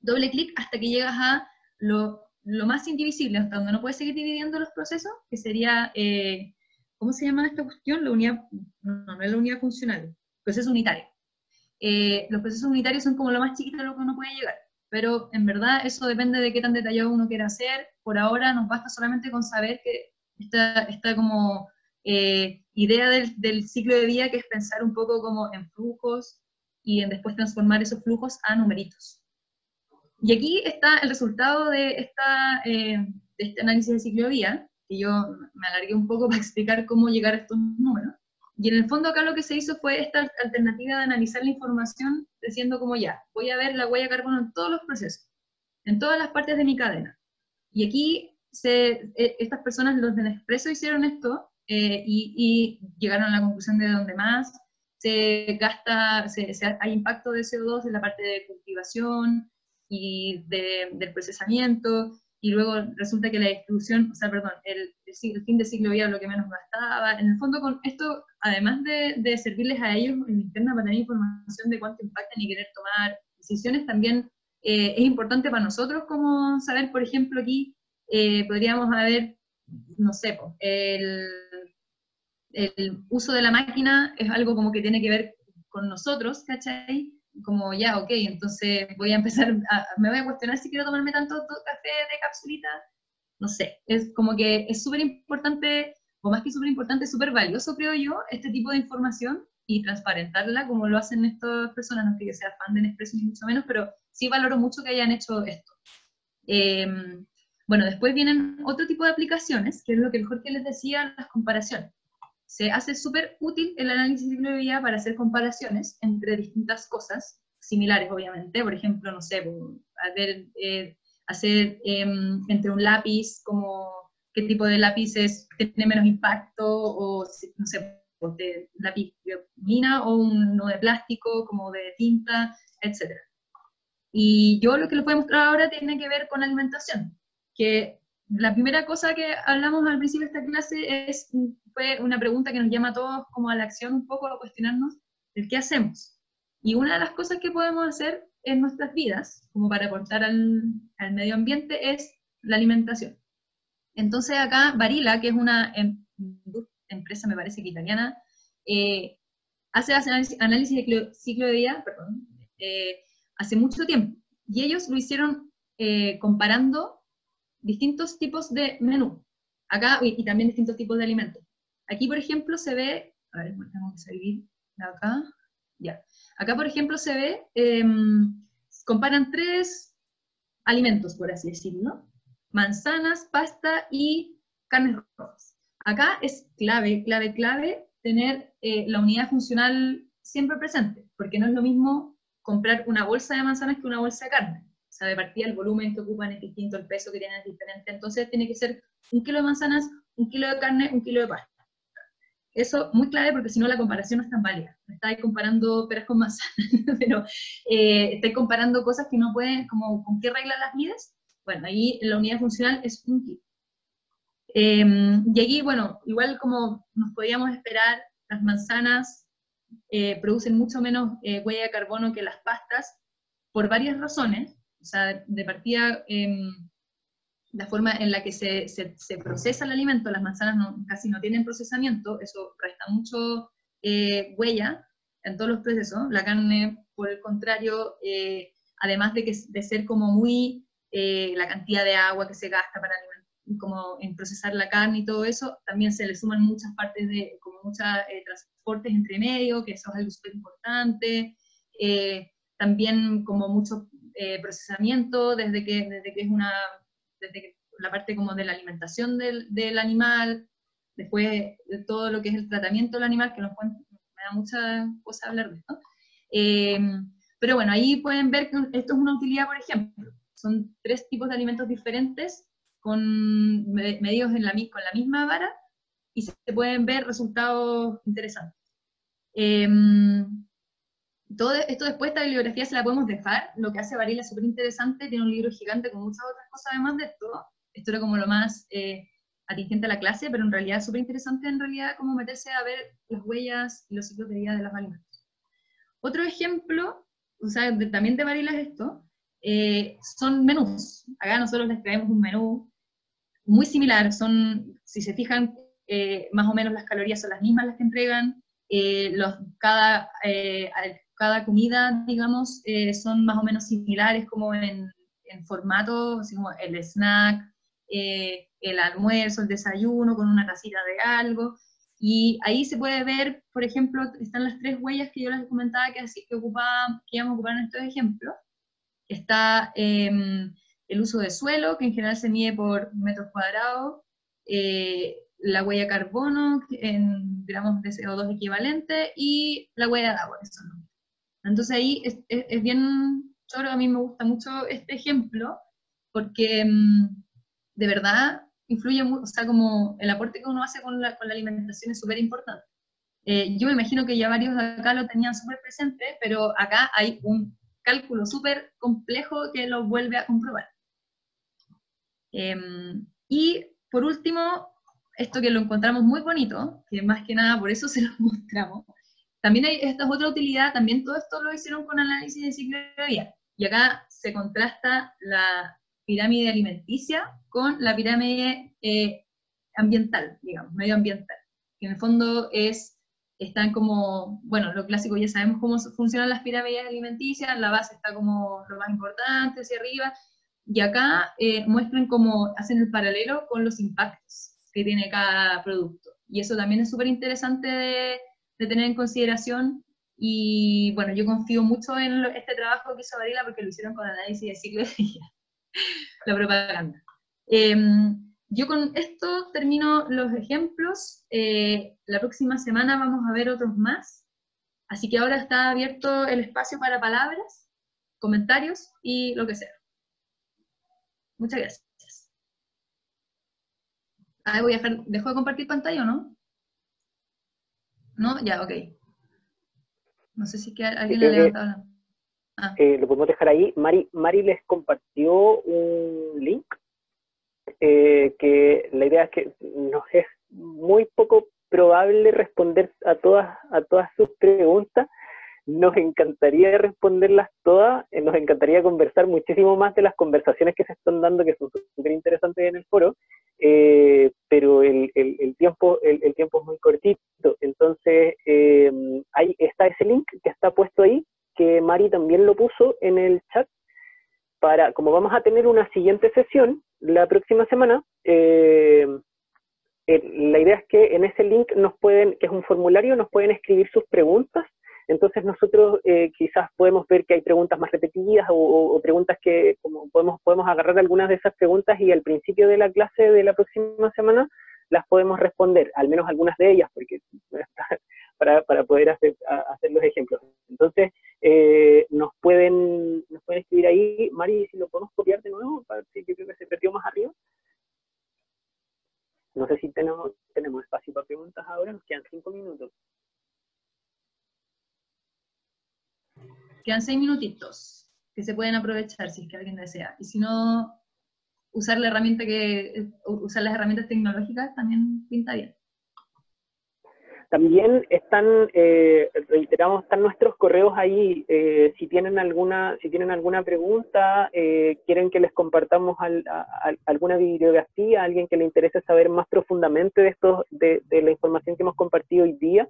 doble clic hasta que llegas a lo lo más indivisible, hasta donde no puedes seguir dividiendo los procesos, que sería, eh, ¿cómo se llama esta cuestión? La unidad, no, no es la unidad funcional, proceso unitario. Eh, los procesos unitarios son como lo más chiquito de lo que uno puede llegar, pero en verdad eso depende de qué tan detallado uno quiera hacer. Por ahora nos basta solamente con saber que esta, esta como eh, idea del, del, ciclo de vida, que es pensar un poco como en flujos y en después transformar esos flujos a numeritos. Y aquí está el resultado de, esta, eh, de este análisis de ciclo de vida, que yo me alargué un poco para explicar cómo llegar a estos números. Y en el fondo acá lo que se hizo fue esta alternativa de analizar la información diciendo como ya, voy a ver la huella de carbono en todos los procesos, en todas las partes de mi cadena. Y aquí eh, estas personas, los de Nespresso, hicieron esto eh, y, llegaron a la conclusión de donde más se gasta, se, hay impacto de CO2 en la parte de cultivación, y del procesamiento, y luego resulta que la distribución, o sea, perdón, el, el, fin de ciclo de vida lo que menos gastaba. En el fondo, con esto, además de, de servirles a ellos en interna para tener información de cuánto impactan y querer tomar decisiones, también eh, es importante para nosotros como saber, por ejemplo, aquí eh, podríamos haber, no sé, el, el uso de la máquina es algo como que tiene que ver con nosotros, ¿cachai? Como ya, ok, entonces voy a empezar, a, me voy a cuestionar si quiero tomarme tanto café de capsulita, no sé, es como que es súper importante, o más que súper importante, súper valioso, creo yo, este tipo de información y transparentarla como lo hacen estas personas, no es que sea fan de Nespresso ni mucho menos, pero sí valoro mucho que hayan hecho esto. Em, bueno, después vienen otro tipo de aplicaciones, que es lo que mejor que les decía, las comparaciones se hace súper útil el análisis de vida para hacer comparaciones entre distintas cosas, similares obviamente, por ejemplo, no sé, hacer, eh, hacer em, entre un lápiz, como qué tipo de lápices tiene menos impacto, o no sé, pues, de lápiz de mina o uno de plástico, como de tinta, etc. Y yo lo que les voy a mostrar ahora tiene que ver con alimentación, que la primera cosa que hablamos al principio de esta clase es, fue una pregunta que nos llama a todos como a la acción un poco, a cuestionarnos qué hacemos. Y una de las cosas que podemos hacer en nuestras vidas, como para aportar al, al medio ambiente, es la alimentación. Entonces acá Barilla, que es una em, empresa, me parece que italiana, eh, hace análisis de ciclo de vida eh, hace mucho tiempo. Y ellos lo hicieron eh, comparando distintos tipos de menú. Acá, y, también distintos tipos de alimentos. Aquí, por ejemplo, se ve, a ver, tengo que salir de acá, ya. Acá, por ejemplo, se ve, em, comparan tres alimentos, por así decirlo, manzanas, pasta y carnes rojas. Acá es clave, clave, clave tener eh, la unidad funcional siempre presente, porque no es lo mismo comprar una bolsa de manzanas que una bolsa de carne. O sea, de partida el volumen que ocupan es distinto, el peso que tienen es diferente, entonces tiene que ser un kilo de manzanas, un kilo de carne, un kilo de pasta. Eso muy clave porque si no la comparación no es tan válida. Estáis comparando peras con manzanas, pero eh, estáis comparando cosas que no pueden, como con qué regla las mides. Bueno, ahí la unidad funcional es un kilo. Em, y aquí, bueno, igual como nos podíamos esperar, las manzanas eh, producen mucho menos eh, huella de carbono que las pastas por varias razones. O sea, de partida, em, la forma en la que se, se, procesa el alimento, las manzanas casi no tienen procesamiento, eso resta mucho eh, huella en todos los procesos. La carne, por el contrario, además de, que, de ser como muy la cantidad de agua que se gasta para como en procesar la carne y todo eso, también se le suman muchas partes de, como muchos eh, transportes entre medio, que eso es algo súper importante, eh, también como mucho eh, procesamiento desde que, desde que es una, desde la parte como de la alimentación del, del animal, después de todo lo que es el tratamiento del animal, que nos me da mucha cosa hablar de esto. pero bueno, ahí pueden ver que esto es una utilidad, por ejemplo. Son tres tipos de alimentos diferentes con medios en la, con la misma vara y se pueden ver resultados interesantes. Em, todo esto después, esta bibliografía se la podemos dejar, lo que hace Varela es súper interesante, tiene un libro gigante con muchas otras cosas además de esto, esto era como lo más eh, atingente a la clase, pero en realidad es súper interesante en realidad como meterse a ver las huellas y los ciclos de vida de los alimentos. Otro ejemplo, o sea, también de Varela es esto, eh, son menús. Acá nosotros les traemos un menú muy similar, son, si se fijan, eh, más o menos las calorías son las mismas las que entregan, eh, los, cada, eh, cada comida, digamos, son más o menos similares como en, en formato, así como el snack, el almuerzo, el desayuno con una tacita de algo, y ahí se puede ver, por ejemplo, están las tres huellas que yo les comentaba que, así, que, ocupaba, que íbamos a ocupar en estos ejemplos. Está em, el uso de suelo, que en general se mide por metros cuadrados, eh, la huella carbono en gramos de CO2 equivalente y la huella de agua. Eso, Entonces ahí es, es, bien, yo a mí me gusta mucho este ejemplo porque mm, de verdad influye mucho, o sea, como el aporte que uno hace con la, con la alimentación es súper importante. Eh, yo me imagino que ya varios de acá lo tenían súper presente, pero acá hay un cálculo súper complejo que lo vuelve a comprobar. Em, y por último, esto que lo encontramos muy bonito, que más que nada por eso se lo mostramos, también hay, esta es otra utilidad, también todo esto lo hicieron con análisis de ciclo de vida. Y acá se contrasta la pirámide alimenticia con la pirámide eh, ambiental, digamos, medioambiental, que en el fondo es, están como, bueno, lo clásico ya sabemos cómo funcionan las pirámides alimenticias, la base está como lo más importante hacia arriba, y acá eh, muestran cómo hacen el paralelo con los impactos que tiene cada producto. Y eso también es súper interesante de, tener en consideración. Y bueno, yo confío mucho en este trabajo que hizo Varela porque lo hicieron con análisis de ciclo de vida, la propaganda. Em, yo con esto termino los ejemplos. Eh, la próxima semana vamos a ver otros más. Así que ahora está abierto el espacio para palabras, comentarios y lo que sea. Muchas gracias. Ah, voy a dejar, ¿dejo de compartir pantalla o no? ¿No? Ya, ok. No sé si que alguien le ha levantado la ah. eh, lo podemos dejar ahí. Mari, Mari les compartió un link eh, que la idea es que nos es muy poco probable responder a todas, a todas sus preguntas, nos encantaría responderlas todas, eh, nos encantaría conversar muchísimo más de las conversaciones que se están dando, que son súper interesantes en el foro, eh, pero el, el, tiempo, el, tiempo es muy cortito. Entonces, Entonces, ahí está ese link que está puesto ahí, que Mari también lo puso en el chat, para, como vamos a tener una siguiente sesión la próxima semana, eh, la idea es que en ese link nos pueden, que es un formulario, nos pueden escribir sus preguntas. Nosotros eh, quizás podemos ver que hay preguntas más repetidas o, preguntas que como podemos, podemos agarrar algunas de esas preguntas y al principio de la clase de la próxima semana las podemos responder, al menos algunas de ellas, porque para, para poder hacer, hacer los ejemplos. Entonces, eh, nos, pueden, nos pueden escribir ahí, Mari, si lo podemos copiar de nuevo, para, yo creo que se perdió más arriba. No sé si tenemos, tenemos espacio para preguntas ahora, nos quedan cinco minutos. Quedan seis minutitos que se pueden aprovechar si es que alguien desea. Y si no, usar la herramienta que, usar las herramientas tecnológicas también pinta bien. También están, eh, reiteramos, están nuestros correos ahí. Eh, si tienen alguna, si tienen alguna pregunta, eh, quieren que les compartamos alguna bibliografía, alguien que le interese saber más profundamente de estos, de, la información que hemos compartido hoy día,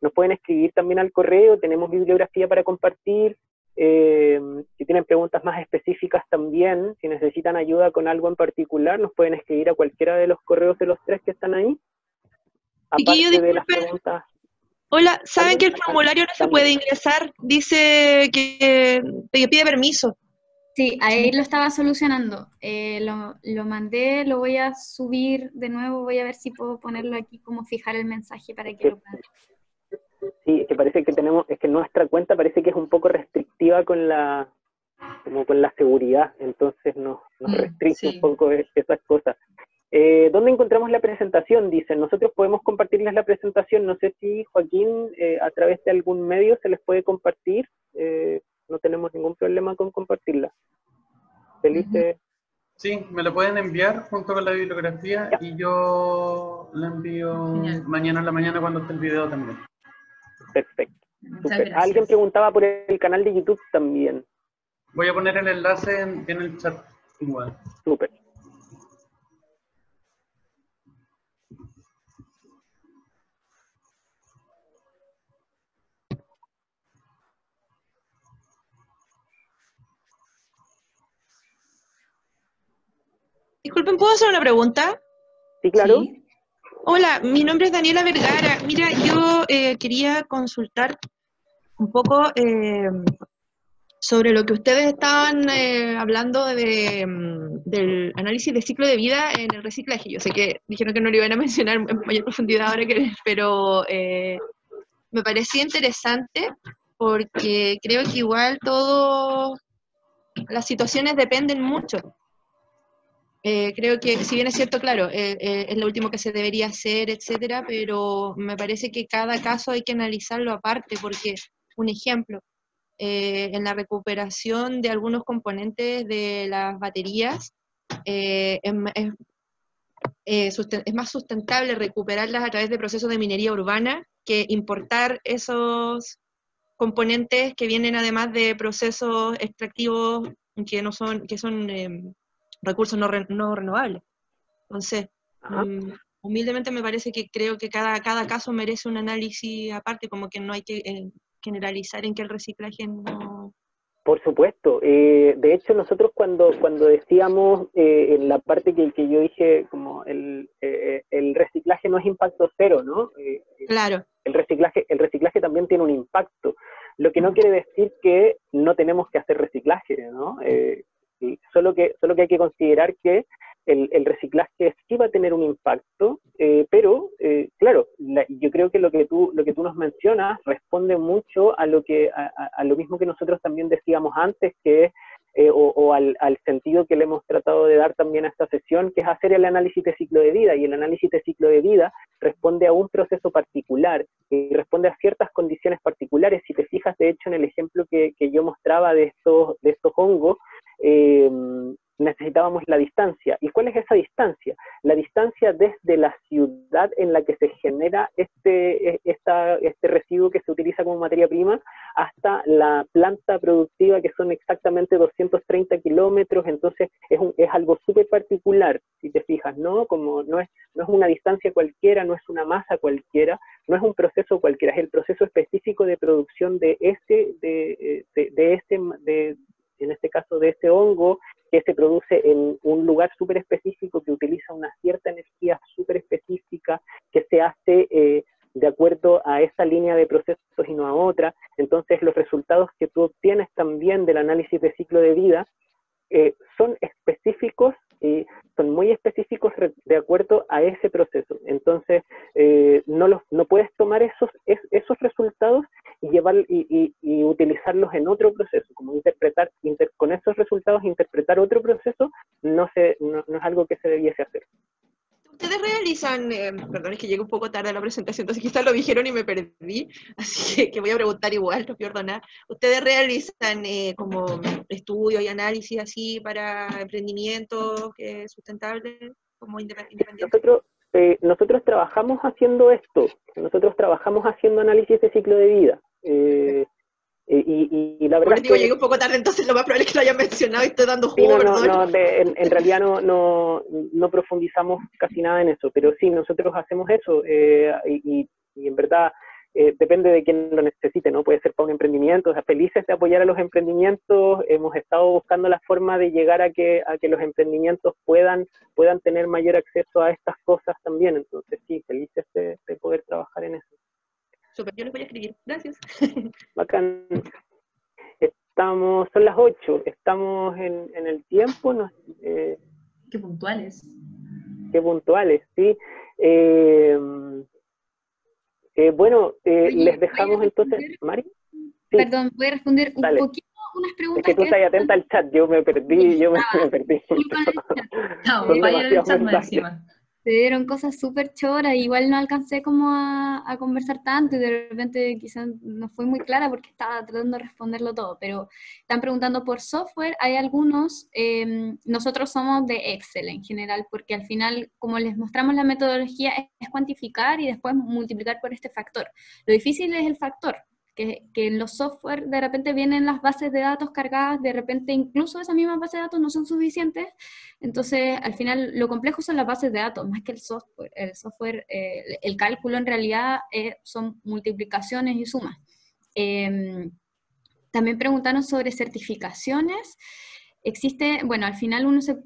nos pueden escribir también al correo. Tenemos bibliografía para compartir. si tienen preguntas más específicas también, si necesitan ayuda con algo en particular, nos pueden escribir a cualquiera de los correos de los tres que están ahí. Hola, ¿saben que el formulario no se puede ingresar? Dice que pide permiso. Sí, ahí lo estaba solucionando. Eh, lo, lo, mandé, lo voy a subir de nuevo, voy a ver si puedo ponerlo aquí como fijar el mensaje para que lo puedan. Sí, es que parece que tenemos, es que nuestra cuenta parece que es un poco restrictiva con la, como con la seguridad, entonces nos, nos mm, restringe un poco esas cosas. Eh, ¿Dónde encontramos la presentación? Dicen, nosotros podemos compartirles la presentación, no sé si Joaquín eh, a través de algún medio se les puede compartir, eh, no tenemos ningún problema con compartirla. Felice. Sí, me lo pueden enviar junto con la bibliografía y yo la envío mañana en la mañana cuando esté el video también. Perfecto. Alguien preguntaba por el canal de YouTube también. Voy a poner el enlace en, en el chat igual. Súper. Disculpen, ¿puedo hacer una pregunta? Sí, claro. Hola, mi nombre es Daniela Vergara. Mira, yo eh, quería consultar un poco eh, sobre lo que ustedes estaban eh, hablando de, mm, del análisis de ciclo de vida en el reciclaje. Yo sé que dijeron que no lo iban a mencionar en mayor profundidad ahora, que, pero me parecía interesante porque creo que igual todo, las situaciones dependen mucho. Eh, creo que, si bien es cierto, claro, eh, eh, es lo último que se debería hacer, etcétera, pero me parece que cada caso hay que analizarlo aparte, porque, un ejemplo, en la recuperación de algunos componentes de las baterías, es, es, más sustentable recuperarlas a través de procesos de minería urbana que importar esos componentes que vienen además de procesos extractivos que no son, que son em, recursos no, no renovables. Entonces, mm, humildemente me parece que creo que cada, cada caso merece un análisis aparte, como que no hay que eh, generalizar en que el reciclaje no... Por supuesto. Eh, de hecho, nosotros cuando, cuando decíamos eh, en la parte que, que, yo dije, como el, el reciclaje no es impacto cero, ¿no? claro. El reciclaje, el reciclaje también tiene un impacto, lo que no quiere decir que no tenemos que hacer reciclaje, ¿no? Solo que, solo que hay que considerar que el, reciclaje sí va a tener un impacto, eh, pero eh, claro, yo creo que lo que tú lo que tú nos mencionas responde mucho a lo que a, lo mismo que nosotros también decíamos antes, que eh, o, al, al, sentido que le hemos tratado de dar también a esta sesión, que es hacer el análisis de ciclo de vida. Y el análisis de ciclo de vida responde a un proceso particular y responde a ciertas condiciones particulares. Si te fijas, de hecho, en el ejemplo que, que yo mostraba de estos, de estos hongos, eh, necesitábamos la distancia. ¿Y cuál es esa distancia? La distancia desde la ciudad en la que se genera este, e, este residuo que se utiliza como materia prima hasta la planta productiva, que son exactamente 230 kilómetros. Entonces, es, es algo súper particular, si te fijas, ¿no? Como no es, no es una distancia cualquiera, no es una masa cualquiera, no es un proceso cualquiera, es el proceso específico de producción de este, de, de, de este, de, en este caso de este hongo que se produce en un lugar súper específico, que utiliza una cierta energía súper específica, que se hace eh, de acuerdo a esa línea de procesos y no a otra. Entonces los resultados que tú obtienes también del análisis de ciclo de vida eh, son específicos y son muy específicos de acuerdo a ese proceso. Entonces, eh, no, los, no puedes tomar esos, esos resultados y, llevar, y, y, utilizarlos en otro proceso, como interpretar, con esos resultados interpretar otro proceso, no, se, no, no es algo que se debiese hacer. Ustedes realizan, eh, perdón, es que llegué un poco tarde a la presentación, entonces quizás lo dijeron y me perdí, así que, voy a preguntar igual, no perdonar. ¿Ustedes realizan eh, como estudios y análisis así para emprendimientos eh, sustentables como independientes? Nosotros, eh, nosotros trabajamos haciendo esto, nosotros trabajamos haciendo análisis de ciclo de vida. Eh, eh, y, y, la verdad. digo, llegué un poco tarde, entonces lo más probable es que lo hayan mencionado y estoy dando jugo. no, no, no en, realidad no, no, no, profundizamos casi nada en eso, pero sí, nosotros hacemos eso eh, y, y, en verdad eh, depende de quién lo necesite, ¿no? Puede ser para un emprendimiento, o sea, felices de apoyar a los emprendimientos, hemos estado buscando la forma de llegar a que, a que los emprendimientos puedan, puedan tener mayor acceso a estas cosas también, entonces sí, felices de, de poder trabajar en eso. Super, yo les voy a escribir. Gracias. Bacán. Estamos, son las 8, estamos en, en el tiempo. eh, qué puntuales. Qué puntuales, sí. Eh, eh, bueno, eh, les dejamos entonces. ¿Mari? Sí. Perdón, voy a responder un Dale. poquito unas preguntas. Es que tú estás atenta al chat, yo me perdí, yo me, me perdí. No, vaya el chat encima se dieron cosas súper choras, igual no alcancé como a, a, conversar tanto y de repente quizás no fui muy clara porque estaba tratando de responderlo todo, pero están preguntando por software, hay algunos, eh, nosotros somos de Excel en general, porque al final, como les mostramos la metodología, es, es cuantificar y después multiplicar por este factor. Lo difícil es el factor, que, que, en los software de repente vienen las bases de datos cargadas, de repente incluso esas mismas bases de datos no son suficientes, entonces al final lo complejo son las bases de datos, más que el software. El software, eh, el cálculo en realidad eh, son multiplicaciones y sumas. Eh, también preguntaron sobre certificaciones. Existe, bueno, al final uno se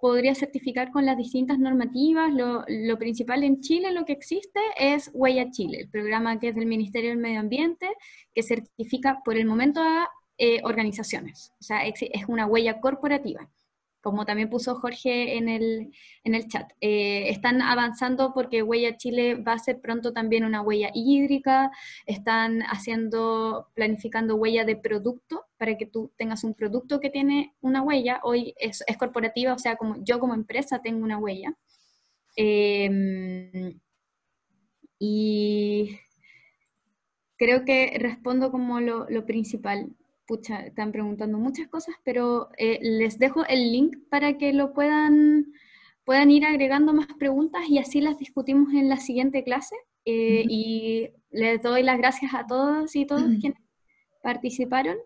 podría certificar con las distintas normativas. Lo, principal en Chile, lo que existe es Huella Chile, el programa que es del Ministerio del Medio Ambiente, que certifica por el momento a eh, organizaciones. O sea, es, una huella corporativa, como también puso Jorge en el, en el chat. Eh, están avanzando porque Huella Chile va a ser pronto también una huella hídrica, están haciendo, planificando huella de producto para que tú tengas un producto que tiene una huella, hoy es, corporativa, o sea, como yo como empresa tengo una huella. Eh, y creo que respondo como lo, lo principal pucha, están preguntando muchas cosas, pero eh, les dejo el link para que lo puedan, puedan ir agregando más preguntas y así las discutimos en la siguiente clase. Eh, uh -huh. Y les doy las gracias a todos y todos uh -huh. quienes participaron.